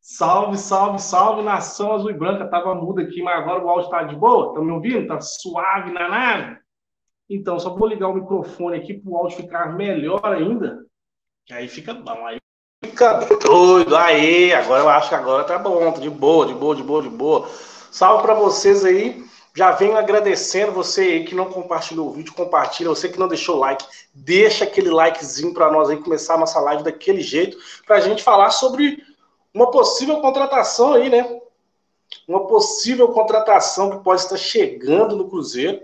Salve, salve, salve, nação azul e branca. Tava mudo aqui, mas agora o áudio tá de boa? Tá me ouvindo? Tá suave na nave? Então, só vou ligar o microfone aqui para o áudio ficar melhor ainda. Aí fica bom. Aí fica doido. Aí, agora eu acho que agora tá bom. Tá de boa, de boa, de boa, de boa. Salve para vocês aí. Já venho agradecendo você aí que não compartilhou o vídeo, compartilha. Você que não deixou like, deixa aquele likezinho para nós aí começar a nossa live daquele jeito, para a gente falar sobre uma possível contratação aí, né? Uma possível contratação que pode estar chegando no Cruzeiro,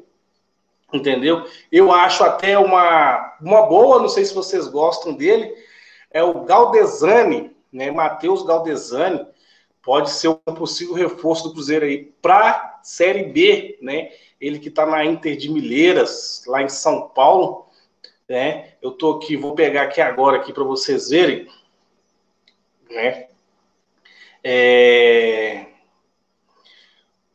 entendeu? Eu acho até uma, uma boa, não sei se vocês gostam dele, é o Galdesani, né? Matheus Galdesani, pode ser um possível reforço do Cruzeiro aí para Série B, né? Ele que está na Inter de Milheiras, lá em São Paulo, né? Eu tô aqui, vou pegar aqui agora aqui para vocês verem, né? É...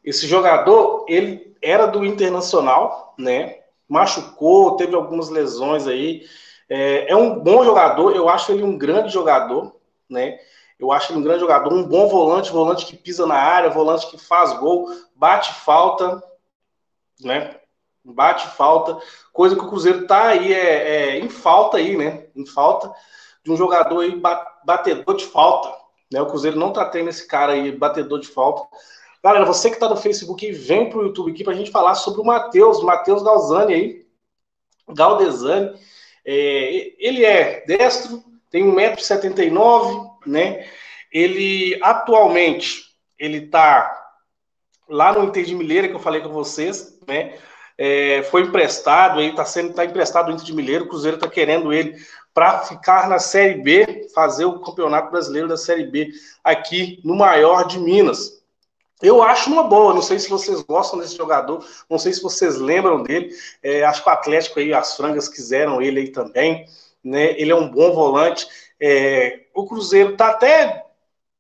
Esse jogador, ele era do Internacional, né? Machucou, teve algumas lesões aí. É, é um bom jogador, eu acho ele um grande jogador, né? Eu acho ele um grande jogador, um bom volante, volante que pisa na área, volante que faz gol, bate falta, né? Bate falta, coisa que o Cruzeiro tá aí é, é em falta aí, né? Em falta de um jogador aí batedor de falta, né? O Cruzeiro não tá tendo esse cara aí batedor de falta. Galera, você que tá no Facebook, vem pro YouTube aqui pra gente falar sobre o Matheus, Matheus Galzani aí, Galdesani. É, ele é destro, tem 1,79m, né? Ele atualmente ele está lá no Inter de Milheira que eu falei com vocês, né? É, foi emprestado, ele está sendo tá emprestado no Inter de Milheiro, o Cruzeiro está querendo ele para ficar na Série B, fazer o Campeonato Brasileiro da Série B aqui no maior de Minas. Eu acho uma boa, não sei se vocês gostam desse jogador, não sei se vocês lembram dele. É, acho que o Atlético aí, as frangas quiseram ele aí também, né? Ele é um bom volante. É, o Cruzeiro tá até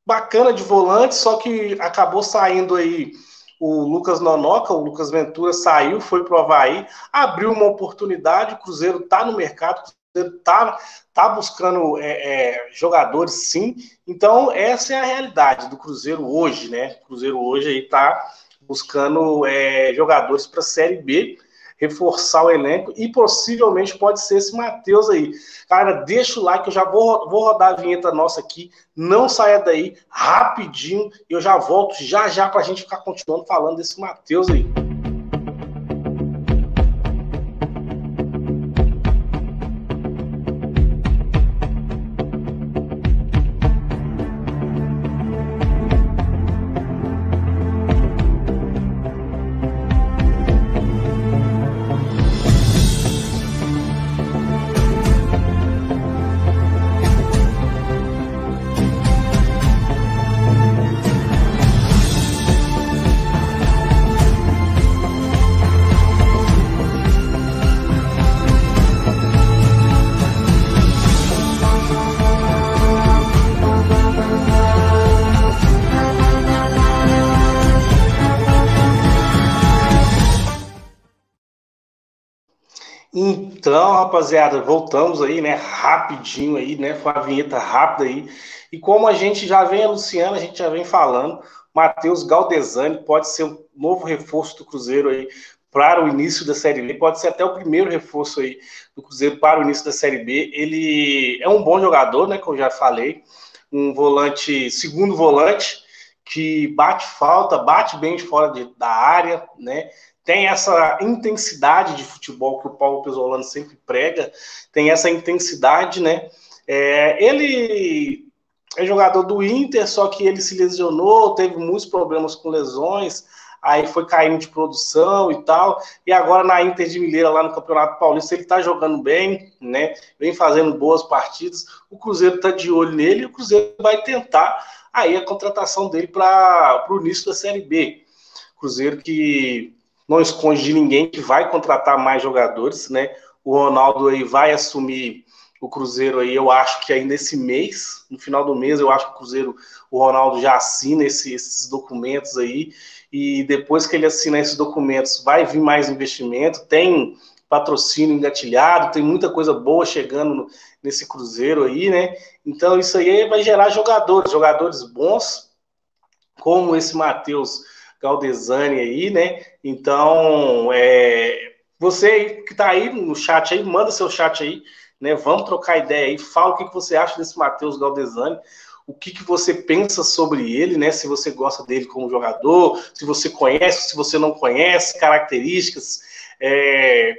bacana de volante, só que acabou saindo aí o Lucas Nonoca, o Lucas Ventura saiu, foi pro Havaí, abriu uma oportunidade, o Cruzeiro tá no mercado, o tá, tá buscando é, é, jogadores sim, então essa é a realidade do Cruzeiro hoje, né? O Cruzeiro hoje aí tá buscando é, jogadores para a Série B, reforçar o elenco e possivelmente pode ser esse Matheus aí. Cara, deixa o like, eu já vou, vou rodar a vinheta nossa aqui. Não saia daí, rapidinho, eu já volto já já para a gente ficar continuando falando desse Matheus aí. Então, rapaziada, voltamos aí, né? Rapidinho aí, né? Foi uma vinheta rápida aí. E como a gente já vem anunciando, a gente já vem falando, Matheus Galdesani pode ser um novo reforço do Cruzeiro aí para o início da Série B, pode ser até o primeiro reforço aí do Cruzeiro para o início da Série B. Ele é um bom jogador, né? Como eu já falei, um volante, segundo volante, que bate falta, bate bem de fora de, da área, né? Tem essa intensidade de futebol que o Paulo Pesolano sempre prega, tem essa intensidade, né? É, ele é jogador do Inter, só que ele se lesionou, teve muitos problemas com lesões, aí foi caindo de produção e tal, e agora na Inter de Mineira, lá no Campeonato Paulista, ele tá jogando bem, né? Vem fazendo boas partidas, o Cruzeiro tá de olho nele, e o Cruzeiro vai tentar aí a contratação dele para o início da Série B. Cruzeiro que não esconde de ninguém que vai contratar mais jogadores, né? O Ronaldo aí vai assumir o Cruzeiro aí, eu acho que ainda esse mês, no final do mês, eu acho que o Cruzeiro, o Ronaldo já assina esse, esses documentos aí, e depois que ele assina esses documentos, vai vir mais investimento, tem patrocínio engatilhado, tem muita coisa boa chegando nesse Cruzeiro aí, né? Então isso aí vai gerar jogadores, jogadores bons, como esse Matheus Galdesani aí, né? Então, é, você que está aí no chat aí, manda seu chat aí, né? Vamos trocar ideia aí, fala o que, que você acha desse Matheus Galdesani, o que, que você pensa sobre ele, né? Se você gosta dele como jogador, se você conhece, se você não conhece, características, é,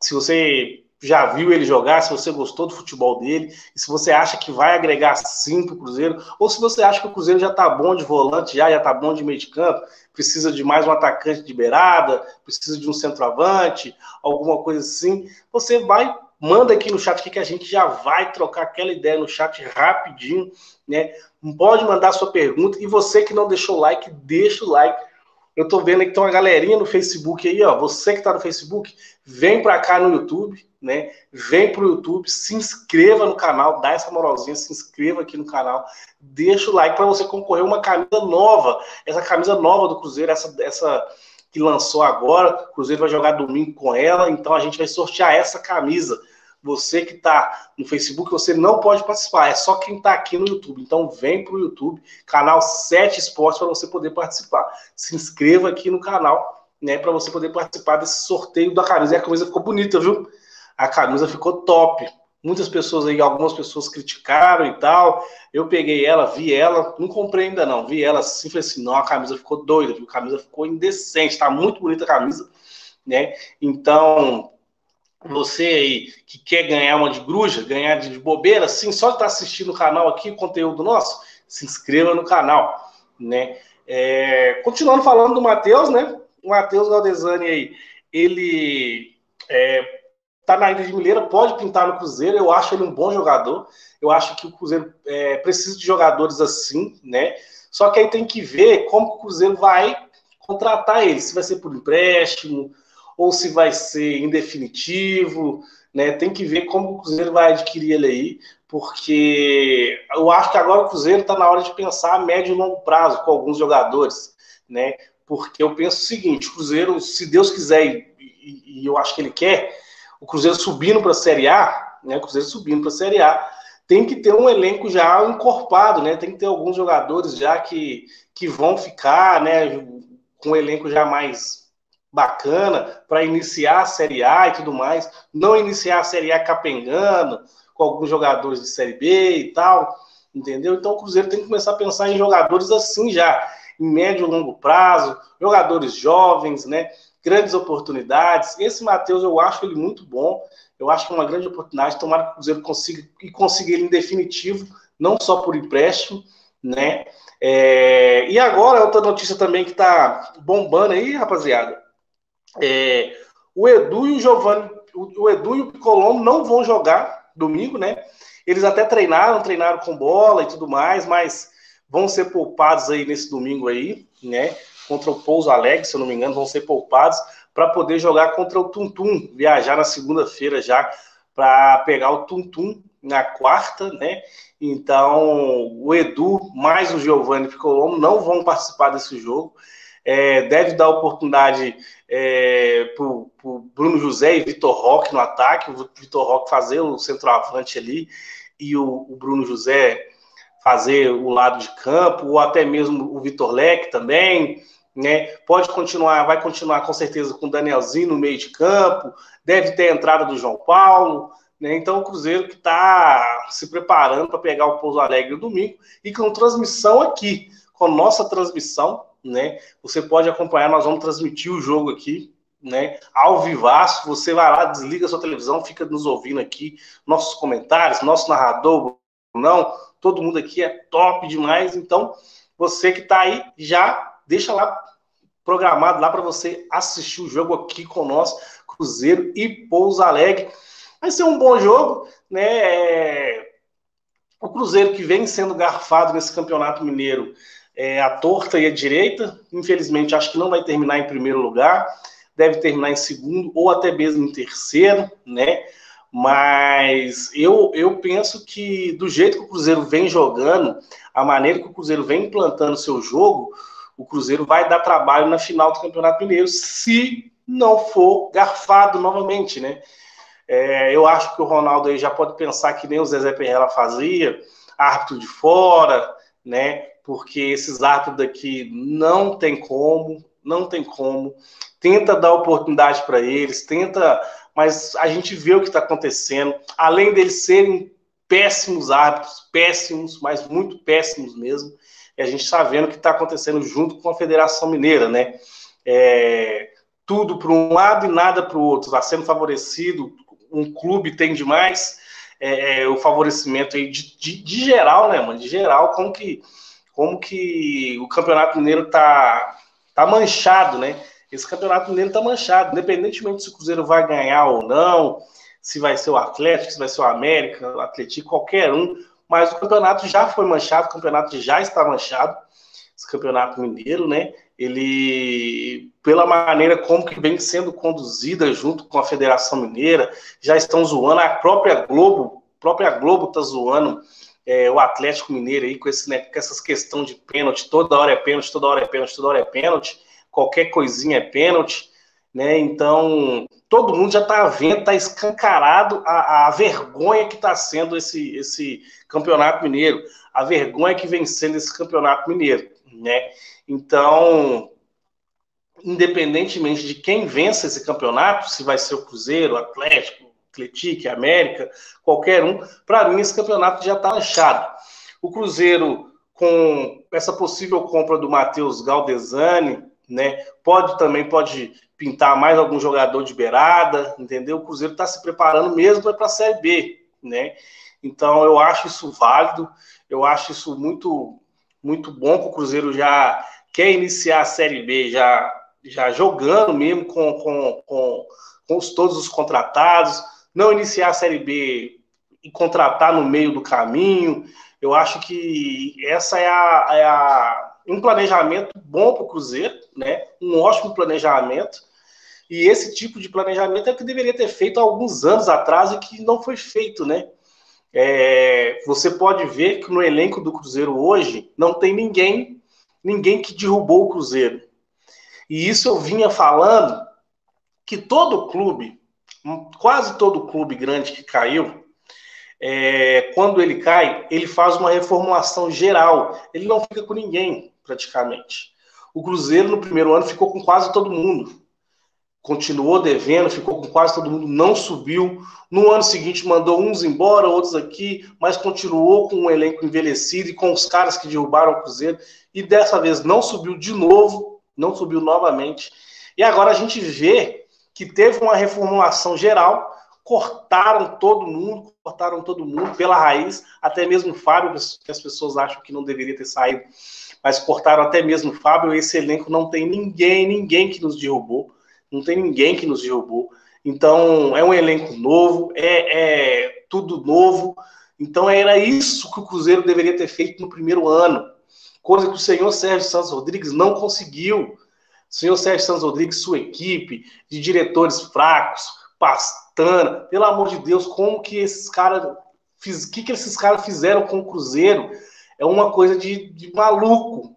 se você já viu ele jogar, se você gostou do futebol dele, se você acha que vai agregar sim para o Cruzeiro, ou se você acha que o Cruzeiro já está bom de volante, já já está bom de meio de campo, precisa de mais um atacante de beirada, precisa de um centroavante, alguma coisa assim, você vai manda aqui no chat que a gente já vai trocar aquela ideia no chat rapidinho, né? Pode mandar sua pergunta e você que não deixou o like, deixa o like eu tô vendo que tem uma galerinha no Facebook aí, ó. Você que tá no Facebook, vem para cá no YouTube, né? Vem pro YouTube, se inscreva no canal, dá essa moralzinha, se inscreva aqui no canal, deixa o like para você concorrer uma camisa nova. Essa camisa nova do Cruzeiro, essa, essa que lançou agora, o Cruzeiro vai jogar domingo com ela, então a gente vai sortear essa camisa. Você que está no Facebook, você não pode participar, é só quem está aqui no YouTube. Então vem para o YouTube, canal 7 Esportes, para você poder participar. Se inscreva aqui no canal, né, para você poder participar desse sorteio da camisa. E a camisa ficou bonita, viu? A camisa ficou top. Muitas pessoas aí, algumas pessoas criticaram e tal. Eu peguei ela, vi ela, não comprei ainda não. Vi ela assim, falei assim, não, a camisa ficou doida, a camisa ficou indecente, tá muito bonita a camisa, né? Então, você aí que quer ganhar uma de gruja, ganhar de bobeira, assim, só estar tá assistindo o canal aqui, conteúdo nosso, se inscreva no canal, né? É, continuando falando do Matheus, né? O Matheus Galdesani aí, ele é, tá na Ilha de Mineira, pode pintar no Cruzeiro, eu acho ele um bom jogador, eu acho que o Cruzeiro é, precisa de jogadores assim, né? Só que aí tem que ver como o Cruzeiro vai contratar ele, se vai ser por empréstimo, ou se vai ser em definitivo, né? Tem que ver como o Cruzeiro vai adquirir ele aí, porque eu acho que agora o Cruzeiro está na hora de pensar a médio e longo prazo com alguns jogadores, né? Porque eu penso o seguinte: o Cruzeiro, se Deus quiser, e, e, e eu acho que ele quer, o Cruzeiro subindo para a Série A, né? O Cruzeiro subindo para a Série A, tem que ter um elenco já encorpado, né? Tem que ter alguns jogadores já que, que vão ficar, né? Com um elenco já mais bacana para iniciar a Série A e tudo mais, não iniciar a Série A capengando com alguns jogadores de Série B e tal, entendeu? Então o Cruzeiro tem que começar a pensar em jogadores assim já, em médio e longo prazo, jogadores jovens, né? Grandes oportunidades. Esse Matheus eu acho ele muito bom. Eu acho que é uma grande oportunidade. Tomara que o Cruzeiro consiga e consiga ele em definitivo, não só por empréstimo, né? É... E agora outra notícia também que está bombando aí, rapaziada é, o Edu e o Giovanni, o, o Edu e o Colombo não vão jogar domingo, né? Eles até treinaram, treinaram com bola e tudo mais, mas vão ser poupados aí nesse domingo aí, né? Contra o Pouso Alegre, se eu não me engano, vão ser poupados para poder jogar contra o Tuntum, viajar na segunda-feira já para pegar o Tuntum na quarta, né? Então, o Edu mais o Giovanni Colombo não vão participar desse jogo é, deve dar oportunidade é, para o Bruno José e Vitor Roque no ataque, o Vitor Roque fazer o centroavante ali e o, o, Bruno José fazer o lado de campo, ou até mesmo o Vitor Leque também, né? Pode continuar, vai continuar com certeza com o Danielzinho no meio de campo, deve ter a entrada do João Paulo, né? Então o Cruzeiro que está se preparando para pegar o Pouso Alegre no domingo e com transmissão aqui, com nossa transmissão né? Você pode acompanhar, nós vamos transmitir o jogo aqui, né? Ao vivaço, você vai lá, desliga a sua televisão, fica nos ouvindo aqui, nossos comentários, nosso narrador, não, todo mundo aqui é top demais, então você que está aí, já deixa lá programado lá para você assistir o jogo aqui com nós, Cruzeiro e Pouso Alegre. Vai ser um bom jogo, né? É, o Cruzeiro que vem sendo garfado nesse Campeonato Mineiro é, a torta e a direita. Infelizmente, acho que não vai terminar em primeiro lugar, deve terminar em segundo ou até mesmo em terceiro, né? Mas eu, eu penso que do jeito que o Cruzeiro vem jogando, a maneira que o Cruzeiro vem implantando seu jogo, o Cruzeiro vai dar trabalho na final do Campeonato Mineiro, se não for garfado novamente, né? É, eu acho que o Ronaldo aí já pode pensar que nem o Zezé Perrella fazia, árbitro de fora, né? Porque esses árbitros daqui não tem como, não tem como. Tenta dar oportunidade para eles, tenta, mas a gente vê o que está acontecendo. Além deles serem péssimos árbitros, péssimos, mas muito péssimos mesmo. E a gente está vendo o que está acontecendo junto com a Federação Mineira, né? É, tudo para um lado e nada para o outro. Está sendo favorecido, um clube tem demais é, é, o favorecimento aí de, de, de, geral, né, mano? De geral, como que, como que o Campeonato Mineiro tá, tá manchado, né? Esse Campeonato Mineiro tá manchado, independentemente se o Cruzeiro vai ganhar ou não, se vai ser o Atlético, se vai ser o América, o Atlético, qualquer um, mas o campeonato já foi manchado, o campeonato já está manchado, esse campeonato mineiro, né? Ele, pela maneira como que vem sendo conduzida junto com a Federação Mineira, já estão zoando, a própria Globo, a própria Globo está zoando é, o Atlético Mineiro aí com, esse, né, com essas questões de pênalti, toda hora é pênalti, toda hora é pênalti, toda hora é pênalti, qualquer coisinha é pênalti, né? Então, todo mundo já está vendo, está escancarado a, a, vergonha que está sendo esse, esse campeonato mineiro, a vergonha que vem sendo esse campeonato mineiro, né? Então, independentemente de quem vença esse campeonato, se vai ser o Cruzeiro, o Atlético, América, qualquer um, para mim esse campeonato já está manchado. O Cruzeiro, com essa possível compra do Matheus Galdesani, né, pode também pode pintar mais algum jogador de beirada, entendeu? O Cruzeiro está se preparando mesmo para a Série B, né? Então eu acho isso válido, eu acho isso muito muito bom que o Cruzeiro já quer iniciar a Série B já já jogando mesmo com, com, com, com os, todos os contratados, não iniciar a Série B e contratar no meio do caminho. Eu acho que essa é, a, é a um planejamento bom para o Cruzeiro, né? Um ótimo planejamento. E esse tipo de planejamento é o que deveria ter feito há alguns anos atrás e que não foi feito, né? É, você pode ver que no elenco do Cruzeiro hoje não tem ninguém, ninguém que derrubou o Cruzeiro. E isso eu vinha falando que todo clube, quase todo clube grande que caiu, é, quando ele cai, ele faz uma reformulação geral. Ele não fica com ninguém, praticamente. O Cruzeiro, no primeiro ano, ficou com quase todo mundo continuou devendo, ficou com quase todo mundo, não subiu. No ano seguinte mandou uns embora, outros aqui, mas continuou com um elenco envelhecido e com os caras que derrubaram o Cruzeiro. E dessa vez não subiu de novo, não subiu novamente. E agora a gente vê que teve uma reformulação geral, cortaram todo mundo, cortaram todo mundo pela raiz, até mesmo o Fábio, que as pessoas acham que não deveria ter saído, mas cortaram até mesmo o Fábio. Esse elenco não tem ninguém, ninguém que nos derrubou não tem ninguém que nos derrubou. Então, é um elenco novo, é, é tudo novo. Então, era isso que o Cruzeiro deveria ter feito no primeiro ano, coisa que o senhor Sérgio Santos Rodrigues não conseguiu. O senhor Sérgio Santos Rodrigues, sua equipe de diretores fracos, Pastana, pelo amor de Deus, como que esses caras, o que, que esses caras fizeram com o Cruzeiro? É uma coisa de, de maluco.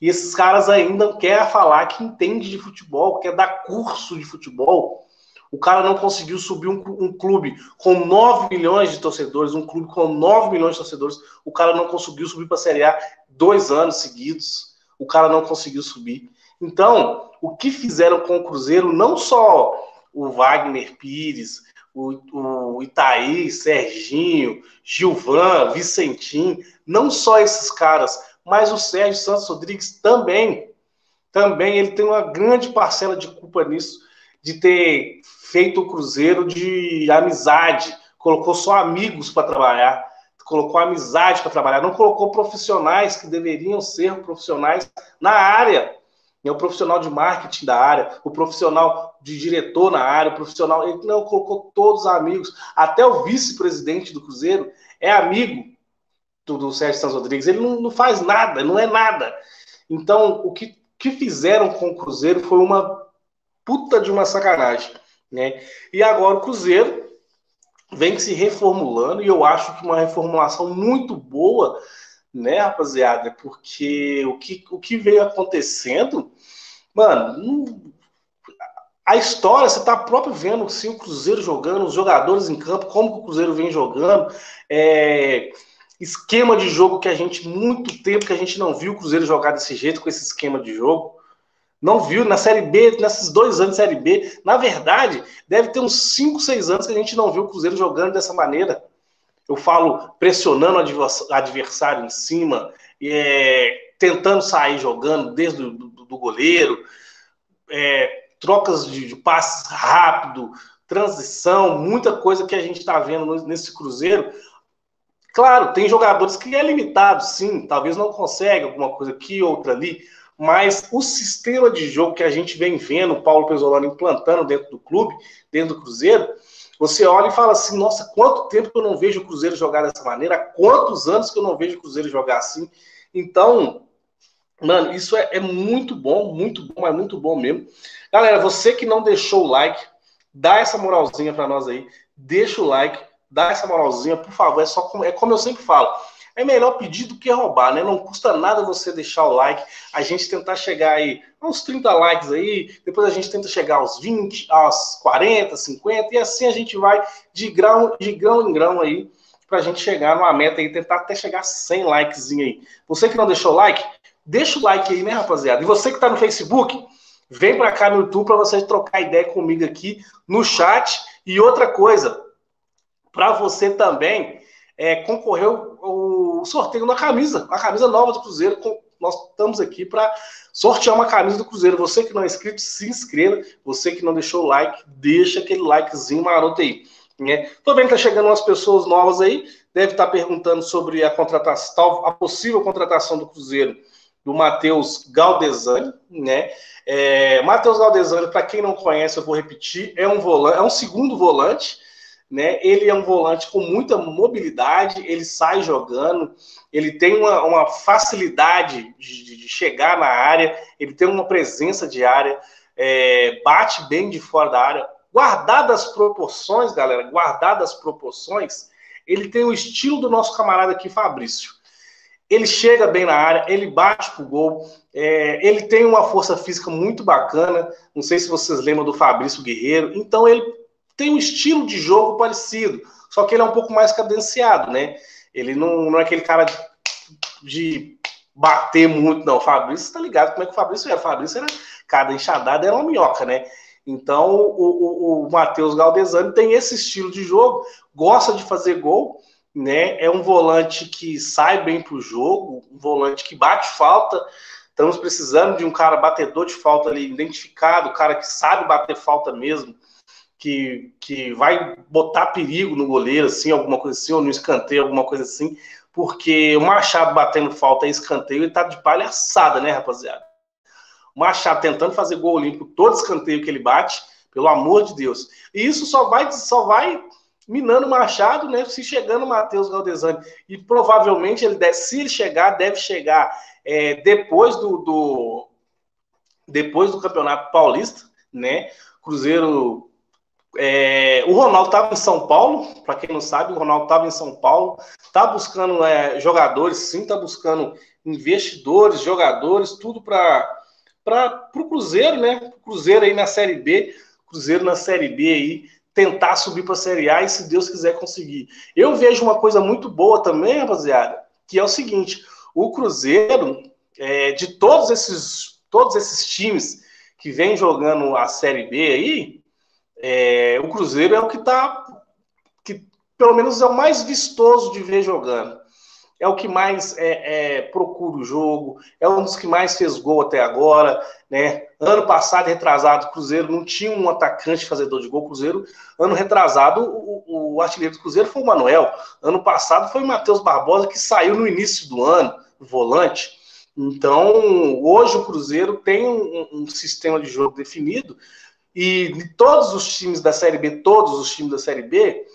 E esses caras ainda querem falar que entende de futebol, quer dar curso de futebol. O cara não conseguiu subir um, um, clube com 9 milhões de torcedores, um clube com 9 milhões de torcedores. O cara não conseguiu subir para a Série A dois anos seguidos. O cara não conseguiu subir. Então, o que fizeram com o Cruzeiro, não só o Wagner Pires, o, o Itaí, Serginho, Gilvan, Vicentim, não só esses caras, mas o Sérgio Santos Rodrigues também, também ele tem uma grande parcela de culpa nisso, de ter feito o Cruzeiro de amizade, colocou só amigos para trabalhar, colocou amizade para trabalhar, não colocou profissionais que deveriam ser profissionais na área. É o profissional de marketing da área, o profissional de diretor na área, o profissional. Ele não colocou todos os amigos. Até o vice-presidente do Cruzeiro é amigo do, do Sérgio Santos Rodrigues. Ele não, não, faz nada, não é nada. Então, o que, que fizeram com o Cruzeiro foi uma puta de uma sacanagem. Né? E agora o Cruzeiro vem se reformulando, e eu acho que uma reformulação muito boa, né, rapaziada? Porque o que, o que veio acontecendo, mano, a história, você está próprio vendo assim, o Cruzeiro jogando, os jogadores em campo, como o Cruzeiro vem jogando, é, esquema de jogo que a gente, muito tempo que a gente não viu o Cruzeiro jogar desse jeito, com esse esquema de jogo. Não viu na Série B, nesses dois anos de Série B. Na verdade, deve ter uns 5, 6 anos que a gente não viu o Cruzeiro jogando dessa maneira. Eu falo pressionando o adversário em cima, é, tentando sair jogando desde o do, goleiro, é, trocas de, de passes rápido, transição, muita coisa que a gente está vendo nesse Cruzeiro. Claro, tem jogadores que é limitado, sim, talvez não consegue alguma coisa aqui, outra ali, mas o sistema de jogo que a gente vem vendo o Paulo Pesolano implantando dentro do clube, dentro do Cruzeiro, você olha e fala assim: nossa, quanto tempo que eu não vejo o Cruzeiro jogar dessa maneira, quantos anos que eu não vejo o Cruzeiro jogar assim. Então, mano, isso é, é muito bom, muito bom, é muito bom mesmo. Galera, você que não deixou o like, dá essa moralzinha para nós aí, deixa o like, dá essa moralzinha, por favor. É só como, é como eu sempre falo é melhor pedir do que roubar, né? Não custa nada você deixar o like, a gente tentar chegar aí uns 30 likes aí, depois a gente tenta chegar aos 20, aos 40, 50, e assim a gente vai de grão, de grão em grão aí, pra gente chegar numa meta aí, tentar até chegar a 100 likes aí. Você que não deixou o like, deixa o like aí, né, rapaziada? E você que tá no Facebook, vem pra cá no YouTube pra você trocar ideia comigo aqui no chat. E outra coisa, para você também é, concorreu o sorteio da camisa, a camisa nova do Cruzeiro. Nós estamos aqui para sortear uma camisa do Cruzeiro. Você que não é inscrito, se inscreva. Você que não deixou o like, deixa aquele likezinho maroto aí. Né? Tô vendo que tá chegando umas pessoas novas aí, deve estar tá perguntando sobre a contratação, a possível contratação do Cruzeiro do Matheus Galdesani, né? É, Matheus Galdesani, para quem não conhece, eu vou repetir, é um volante, é um segundo volante, né? Ele é um volante com muita mobilidade, ele sai jogando, ele tem uma, uma facilidade de, de, chegar na área, ele tem uma presença de área, é, bate bem de fora da área. Guardadas as proporções, galera, guardadas as proporções, ele tem o estilo do nosso camarada aqui, Fabrício. Ele chega bem na área, ele bate pro gol, é, ele tem uma força física muito bacana. Não sei se vocês lembram do Fabrício Guerreiro. Então ele tem um estilo de jogo parecido, só que ele é um pouco mais cadenciado, né? Ele não, não é aquele cara de, de bater muito, não. O Fabrício tá ligado como é que o Fabrício era. O Fabrício era, cada enxadada era uma minhoca, né? Então, o, o, o Matheus Galdesani tem esse estilo de jogo, gosta de fazer gol, né? É um volante que sai bem pro jogo, um volante que bate falta. Estamos precisando de um cara batedor de falta ali, identificado, cara que sabe bater falta mesmo, que, que vai botar perigo no goleiro, assim, alguma coisa assim, ou no escanteio, alguma coisa assim, porque o Machado batendo falta em escanteio, ele tá de palhaçada, né, rapaziada? O Machado tentando fazer gol olímpico, todo escanteio que ele bate, pelo amor de Deus. E isso só vai, só vai minando o Machado, né, se chegando o Matheus Galdesani. E provavelmente, ele deve, se ele chegar, deve chegar é, depois do, do depois do Campeonato Paulista, né? Cruzeiro é, o Ronaldo estava em São Paulo, para quem não sabe, o Ronaldo estava em São Paulo, está buscando é, jogadores, sim, está buscando investidores, jogadores, tudo para o Cruzeiro, né? Cruzeiro aí na Série B, Cruzeiro na Série B aí, tentar subir para a Série A e, se Deus quiser, conseguir. Eu vejo uma coisa muito boa também, rapaziada, que é o seguinte: o Cruzeiro, é, de todos esses, todos esses times que vem jogando a Série B aí, é, o Cruzeiro é o que está, que pelo menos é o mais vistoso de ver jogando. É o que mais é, é, procura o jogo, é um dos que mais fez gol até agora. Né? Ano passado, retrasado, o Cruzeiro não tinha um atacante fazedor de gol. Cruzeiro, ano retrasado, o, o artilheiro do Cruzeiro foi o Manuel. Ano passado foi o Matheus Barbosa, que saiu no início do ano, volante. Então, hoje o Cruzeiro tem um, um sistema de jogo definido, e de todos os times da Série B, todos os times da Série B,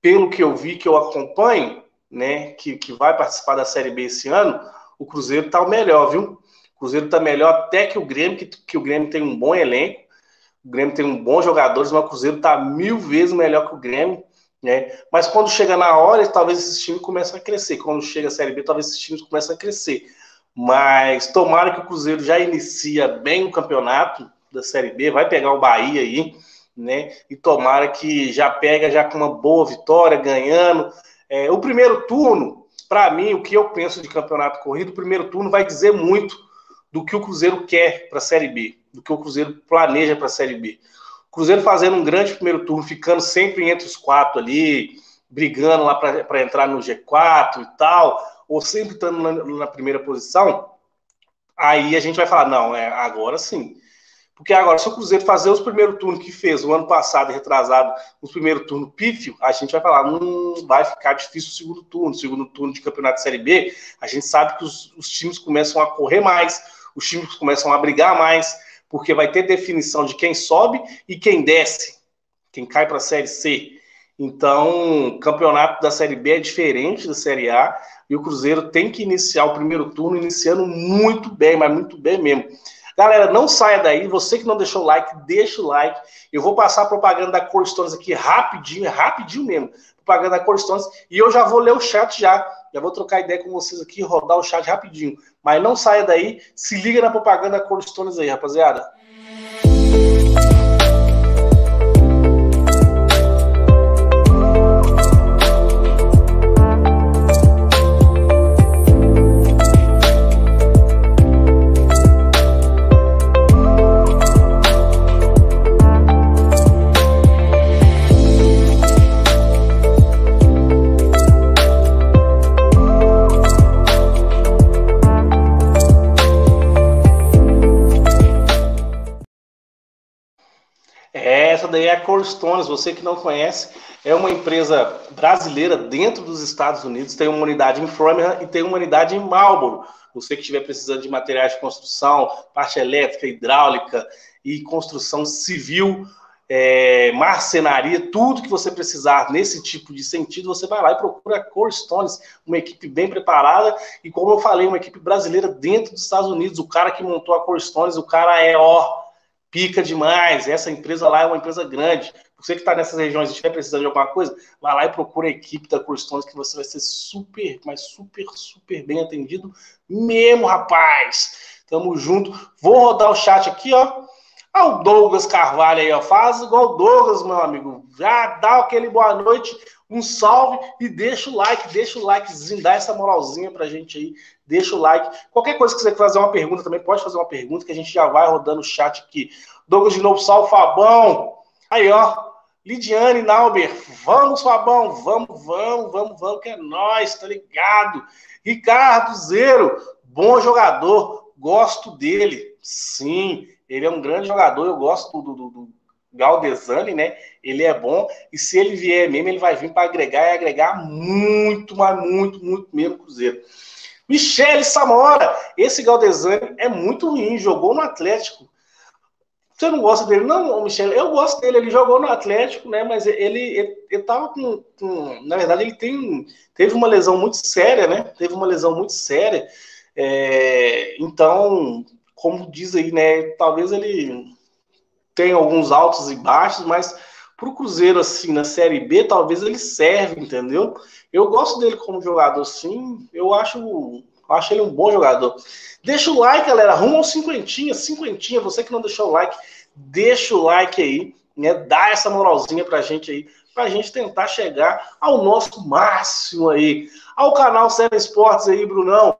pelo que eu vi, que eu acompanho, né, que, que vai participar da Série B esse ano, o Cruzeiro tá o melhor, viu? O Cruzeiro tá melhor até que o Grêmio, que, que o Grêmio tem um bom elenco, o Grêmio tem um bom jogadores, mas o Cruzeiro tá mil vezes melhor que o Grêmio, né? Mas quando chega na hora, talvez esses times comecem a crescer. Quando chega a Série B, talvez esses times comecem a crescer. Mas tomara que o Cruzeiro já inicia bem o campeonato, da Série B, vai pegar o Bahia aí, né? E tomara que já pega já com uma boa vitória, ganhando. É, o primeiro turno, para mim, o que eu penso de campeonato corrido, o primeiro turno vai dizer muito do que o Cruzeiro quer para a Série B, do que o Cruzeiro planeja para a Série B. O Cruzeiro fazendo um grande primeiro turno, ficando sempre entre os quatro ali, brigando lá para entrar no G4 e tal, ou sempre estando na, na, primeira posição, aí a gente vai falar, não, é agora sim. Porque agora, se o Cruzeiro fazer os primeiros turnos que fez o ano passado, retrasado, os primeiros turnos pífio, a gente vai falar, hum, vai ficar difícil o segundo turno. O segundo turno de campeonato de Série B, a gente sabe que os, os times começam a correr mais, os times começam a brigar mais, porque vai ter definição de quem sobe e quem desce, quem cai para a Série C. Então, campeonato da Série B é diferente da Série A e o Cruzeiro tem que iniciar o primeiro turno iniciando muito bem, mas muito bem mesmo. Galera, não saia daí. Você que não deixou o like, deixa o like. Eu vou passar a propaganda da Core Stones aqui rapidinho, rapidinho mesmo. Propaganda da Core Stones. E eu já vou ler o chat já. Já vou trocar ideia com vocês aqui, rodar o chat rapidinho. Mas não saia daí. Se liga na propaganda da Core Stones aí, rapaziada. Daí é a Core Stones, você que não conhece, é uma empresa brasileira dentro dos Estados Unidos, tem uma unidade em Framingham e tem uma unidade em Marlboro. Você que estiver precisando de materiais de construção, parte elétrica, hidráulica e construção civil, é, marcenaria, tudo que você precisar nesse tipo de sentido, você vai lá e procura a Core Stones, uma equipe bem preparada e, como eu falei, uma equipe brasileira dentro dos Estados Unidos. O cara que montou a Core Stones, o cara é ó pica demais. Essa empresa lá é uma empresa grande. Você que está nessas regiões e estiver precisando de alguma coisa, vá lá e procura a equipe da Curstones que você vai ser super, mas super, super bem atendido mesmo, rapaz. Tamo junto. Vou rodar o chat aqui, ó. Ah, o Douglas Carvalho aí, ó. Faz igual o Douglas, meu amigo. Já dá aquele boa noite, um salve e deixa o like, deixa o likezinho, dá essa moralzinha pra gente aí deixa o like. Qualquer coisa que você fazer uma pergunta também, pode fazer uma pergunta que a gente já vai rodando o chat aqui. Douglas de novo, salve Fabão. Aí, ó. Lidiane Nauber, vamos, Fabão, vamos, vamos, vamos, vamos, que é nós, tá ligado? Ricardo Zero, bom jogador, gosto dele. Sim, ele é um grande jogador, eu gosto do, do, do Galdesani, né? Ele é bom, e se ele vier mesmo, ele vai vir para agregar e agregar muito, mas muito, muito mesmo Cruzeiro. Michele Samora, esse Galdesani é muito ruim, jogou no Atlético. Você não gosta dele? Não, Michele, eu gosto dele, ele jogou no Atlético, né? Mas ele, ele, com, com, Na verdade, ele tem, teve uma lesão muito séria, né? Teve uma lesão muito séria. É, então, como diz aí, né? Talvez ele tenha alguns altos e baixos, mas para o Cruzeiro, assim, na Série B, talvez ele serve, entendeu? Eu gosto dele como jogador, sim. Eu acho, acho ele um bom jogador. Deixa o like, galera. Rumo aos cinquentinha, cinquentinha. Você que não deixou o like, deixa o like aí, né? Dá essa moralzinha pra gente aí, pra gente tentar chegar ao nosso máximo aí. Ao canal Seven Sports aí, Brunão.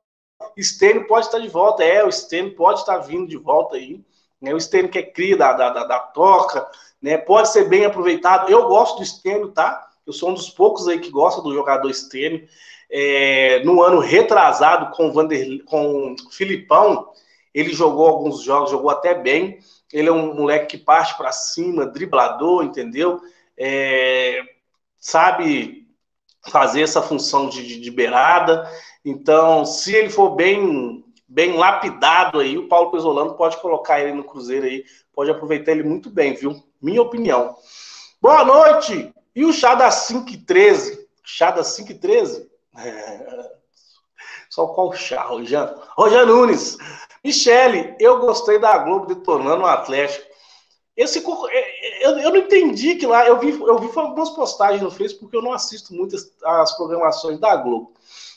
Stênio pode estar de volta. É, o Stênio pode estar vindo de volta aí. Né? O Stênio que é cria da, da, da, da toca, né? Pode ser bem aproveitado. Eu gosto do Stênio, tá? Eu sou um dos poucos aí que gosta do jogador Stênio. É, no ano retrasado com o Vander, com Filipão, ele jogou alguns jogos, jogou até bem. Ele é um moleque que parte para cima, driblador, entendeu? É, sabe fazer essa função de, de, de, beirada. Então, se ele for bem bem lapidado aí, o Paulo Pesolano pode colocar ele no Cruzeiro aí, pode aproveitar ele muito bem, viu? Minha opinião. Boa noite! E o chá das 5 e 13? Chá das 5 e 13? É... Só qual chá, Rojan? Rojan Nunes. Michele, eu gostei da Globo detonando o Atlético. Esse, é, eu, eu não entendi que lá. Eu vi, eu vi algumas postagens no Facebook, porque eu não assisto muito as, as programações da Globo.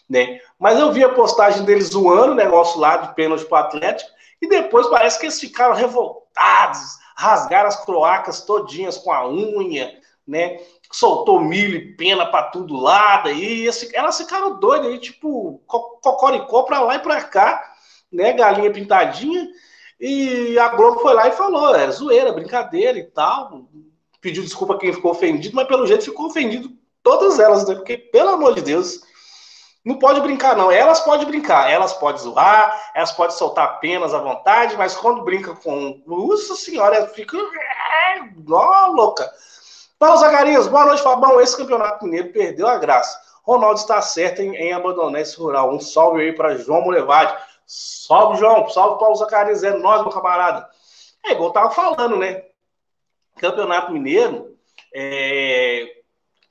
Né? Mas eu vi a postagem deles zoando o negócio lá de pênalti para o Atlético. E depois parece que eles ficaram revoltados, rasgaram as croacas todinhas com a unha, né? Soltou milho e pena para tudo lado, e elas ficaram doidas aí, tipo, cocoricó para lá e para cá, né? Galinha pintadinha. E a Globo foi lá e falou: é zoeira, brincadeira e tal. Pediu desculpa quem ficou ofendido, mas pelo jeito ficou ofendido todas elas, né? Porque, pelo amor de Deus, não pode brincar, não. Elas podem brincar, elas podem zoar, elas podem soltar penas à vontade, mas quando brinca com. Nossa senhora, fica. Ó, louca. Paulo Zacarias, boa noite, Fabão. Esse campeonato mineiro perdeu a graça. Ronaldo está certo em, em abandonar esse rural. Um salve aí para João Molevade. Salve, João. Salve, Paulo Zacarias. É nós, meu camarada. É igual eu tava falando, né? Campeonato Mineiro, é,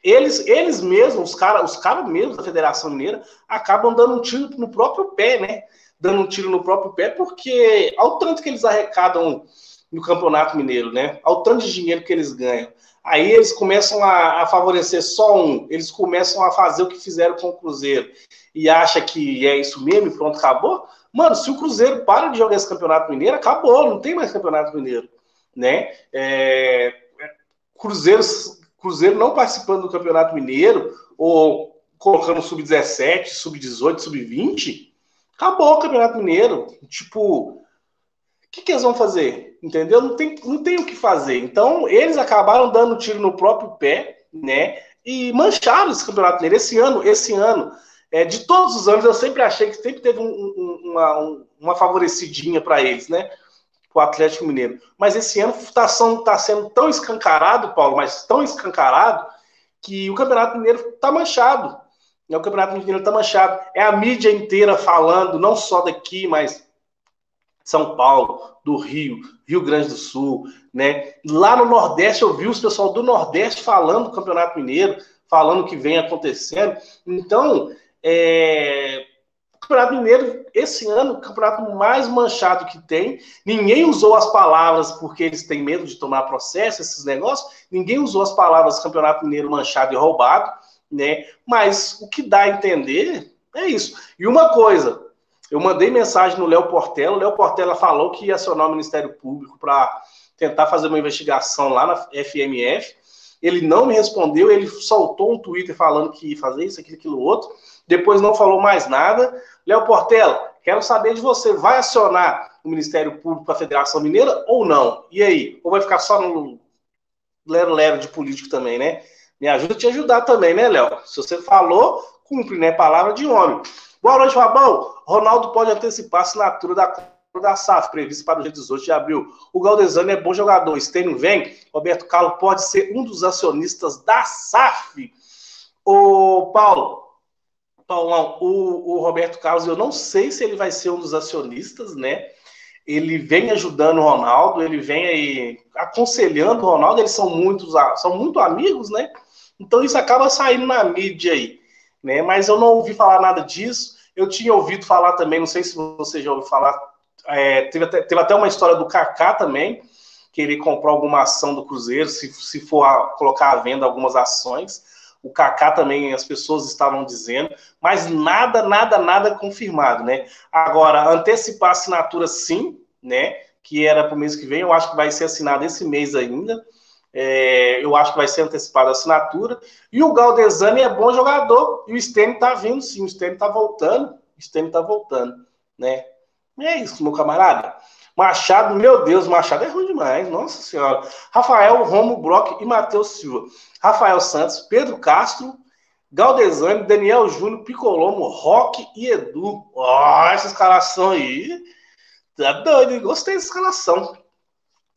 eles, eles mesmos, os caras os cara mesmos da Federação Mineira, acabam dando um tiro no próprio pé, né? Dando um tiro no próprio pé, porque ao tanto que eles arrecadam no Campeonato Mineiro, né? Ao tanto de dinheiro que eles ganham. Aí eles começam a, a, favorecer só um, eles começam a fazer o que fizeram com o Cruzeiro e acha que é isso mesmo e pronto, acabou. Mano, se o Cruzeiro para de jogar esse Campeonato Mineiro, acabou, não tem mais Campeonato Mineiro, né? É, Cruzeiro Cruzeiro não participando do Campeonato Mineiro, ou colocando sub-17, sub-18, sub-20, acabou o Campeonato Mineiro. Tipo, o que, que eles vão fazer? Entendeu? Não tem, não tem o que fazer. Então, eles acabaram dando tiro no próprio pé, né? E mancharam esse Campeonato Mineiro. Esse ano, esse ano, é, de todos os anos, eu sempre achei que sempre teve um, um, uma, uma favorecidinha para eles, né? o Atlético Mineiro. Mas esse ano está tá sendo tão escancarado, Paulo, mas tão escancarado, que o Campeonato Mineiro está manchado. O Campeonato Mineiro está manchado. É a mídia inteira falando, não só daqui, mas São Paulo, do Rio, Rio Grande do Sul, né? Lá no Nordeste eu vi os pessoal do Nordeste falando do Campeonato Mineiro, falando o que vem acontecendo. Então, é, Campeonato Mineiro, esse ano, o campeonato mais manchado que tem. Ninguém usou as palavras porque eles têm medo de tomar processo, esses negócios. Ninguém usou as palavras Campeonato Mineiro manchado e roubado, né? Mas o que dá a entender é isso. E uma coisa, eu mandei mensagem no Léo Portela. O Léo Portela falou que ia acionar o Ministério Público para tentar fazer uma investigação lá na FMF. Ele não me respondeu, ele soltou um Twitter falando que ia fazer isso, aquilo, aquilo outro. Depois não falou mais nada. Léo Portela, quero saber de você, vai acionar o Ministério Público, a Federação Mineira ou não? E aí? Ou vai ficar só no lero-lero de político também, né? Me ajuda a te ajudar também, né, Léo? Se você falou, cumpre, né? Palavra de homem. Boa noite, Fabão. Ronaldo pode antecipar a assinatura da da SAF, prevista para o dia 18 de abril. O Galdesani é bom jogador. Stênio vem. Roberto Carlos pode ser um dos acionistas da SAF. Ô, Paulo, Paulão, o, o Roberto Carlos, eu não sei se ele vai ser um dos acionistas, né? Ele vem ajudando o Ronaldo, ele vem aí aconselhando o Ronaldo, eles são muitos, são muito amigos, né? Então isso acaba saindo na mídia aí, né? Mas eu não ouvi falar nada disso. Eu tinha ouvido falar também, não sei se você já ouviu falar, é, teve, até, teve até uma história do Kaká também, que ele comprou alguma ação do Cruzeiro, se, se for a, colocar à venda algumas ações. O Kaká também as pessoas estavam dizendo, mas nada, nada, nada confirmado, né? Agora, antecipar a assinatura sim, né? Que era para o mês que vem, eu acho que vai ser assinado esse mês ainda. É, eu acho que vai ser antecipada a assinatura. E o Galdesani é bom jogador. E o Stênio está vindo, sim. O Stênio está voltando. O Stênio está voltando, né? É isso, meu camarada. Machado, meu Deus, Machado é ruim demais, nossa senhora. Rafael, Romo, Brock e Matheus Silva. Rafael Santos, Pedro Castro, Galdesani, Daniel Júnior, Picolomo, Roque e Edu. Ó, oh, essa escalação aí. Tá doido, gostei dessa escalação.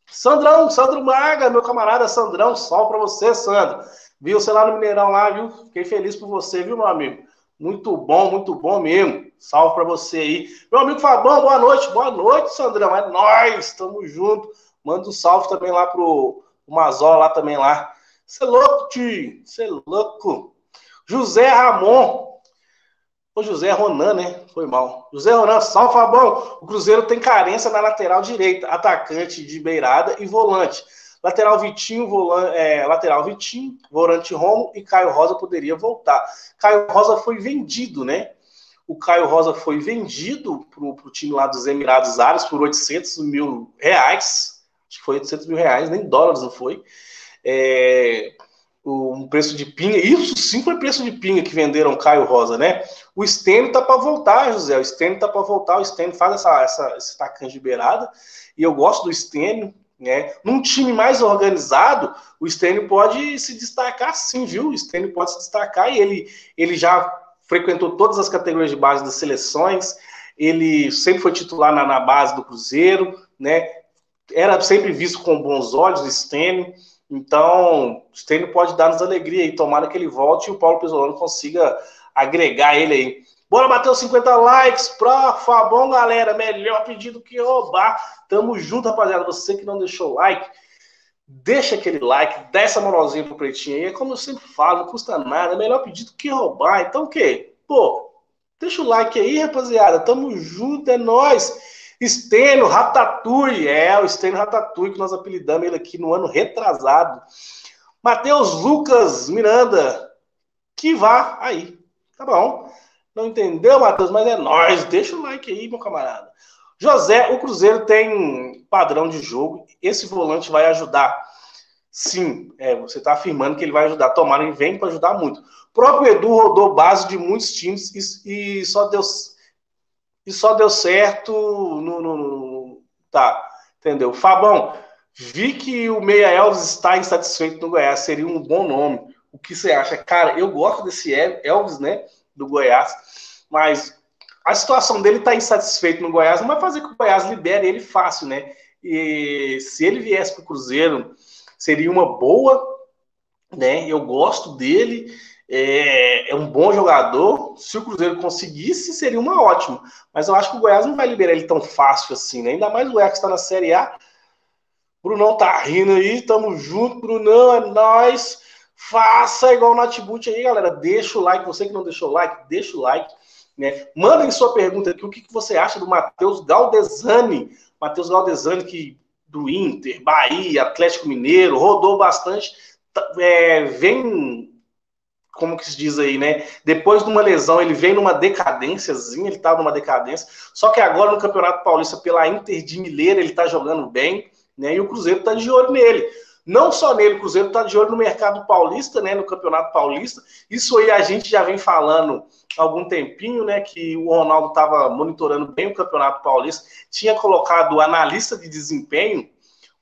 Sandrão, Sandro Maga, meu camarada Sandrão, sol pra você, Sandro. Viu você lá no Mineirão lá, viu? Fiquei feliz por você, viu, meu amigo? Muito bom, muito bom mesmo. Salve para você aí. Meu amigo Fabão, boa noite. Boa noite, Sandrão. É nós, estamos juntos. Manda um salve também lá pro Mazola lá também lá. Você é louco, tio. Você é louco. José Ramon. O José Ronan, né? Foi mal. José Ronan, salve, Fabão. O Cruzeiro tem carência na lateral direita, atacante de beirada e volante. Lateral Vitinho, volante, é, lateral Vitinho, volante Romo e Caio Rosa poderia voltar. Caio Rosa foi vendido, né? O Caio Rosa foi vendido para o time lá dos Emirados Árabes por 800 mil reais. Acho que foi 800 mil reais, nem dólares não foi. É, um preço de pinga. Isso sim foi preço de pinga que venderam Caio Rosa, né? O Stênio tá para voltar, José. O Stênio tá para voltar. O Stênio faz essa, essa, esse tacante de beirada. E eu gosto do Stênio. Né? Num time mais organizado, o Stênio pode se destacar sim, viu? O Stênio pode se destacar e ele, ele já frequentou todas as categorias de base das seleções, ele sempre foi titular na, na base do Cruzeiro, né? Era sempre visto com bons olhos o Stênio, então o Stênio pode dar-nos alegria e tomara que ele volte e o Paulo Pesolano consiga agregar ele aí. Bora bater os 50 likes, pra Fabão, galera. Melhor pedido que roubar. Tamo junto, rapaziada. Você que não deixou like, deixa aquele like, dá essa moralzinha pro Pretinho aí. É como eu sempre falo, não custa nada. É melhor pedido que roubar. Então o quê? Pô, deixa o like aí, rapaziada. Tamo junto, é nóis. Estênio Ratatouille. É, o Estênio Ratatouille que nós apelidamos ele aqui no ano retrasado. Matheus Lucas Miranda. Que vá aí. Tá bom. Não entendeu, Matheus? Mas é nós. Deixa o like aí, meu camarada. José, o Cruzeiro tem padrão de jogo. Esse volante vai ajudar. Sim, é, você está afirmando que ele vai ajudar. Tomara que vem para ajudar muito. O próprio Edu rodou base de muitos times e, e só deu e só deu certo no, no, no, tá, entendeu? Fabão, vi que o Meia Elvis está insatisfeito no Goiás, seria um bom nome. O que você acha? Cara, eu gosto desse Elvis, né? do Goiás, mas a situação dele está insatisfeito no Goiás, não vai fazer que o Goiás libere ele fácil, né? E se ele viesse para o Cruzeiro, seria uma boa, né? Eu gosto dele, é, é, um bom jogador. Se o Cruzeiro conseguisse, seria uma ótima. Mas eu acho que o Goiás não vai liberar ele tão fácil assim, né? Ainda mais o Goiás que está na Série A. Brunão tá rindo aí, tamo junto, Brunão, é nóis. Faça igual o Natboot aí, galera. Deixa o like. Você que não deixou o like, deixa o like. Né? Mandem sua pergunta aqui. O que, que você acha do Matheus Galdesani? Matheus Galdesani, que do Inter, Bahia, Atlético Mineiro, rodou bastante. Tá, é, vem, como que se diz aí, né? Depois de uma lesão, ele vem numa decadênciazinha, ele tá numa decadência. Só que agora no Campeonato Paulista, pela Inter de Mineira, ele tá jogando bem, né? E o Cruzeiro tá de olho nele. Não só nele, o Cruzeiro está de olho no mercado paulista, né, no Campeonato Paulista. Isso aí a gente já vem falando há algum tempinho, né, que o Ronaldo estava monitorando bem o Campeonato Paulista, tinha colocado analista de desempenho,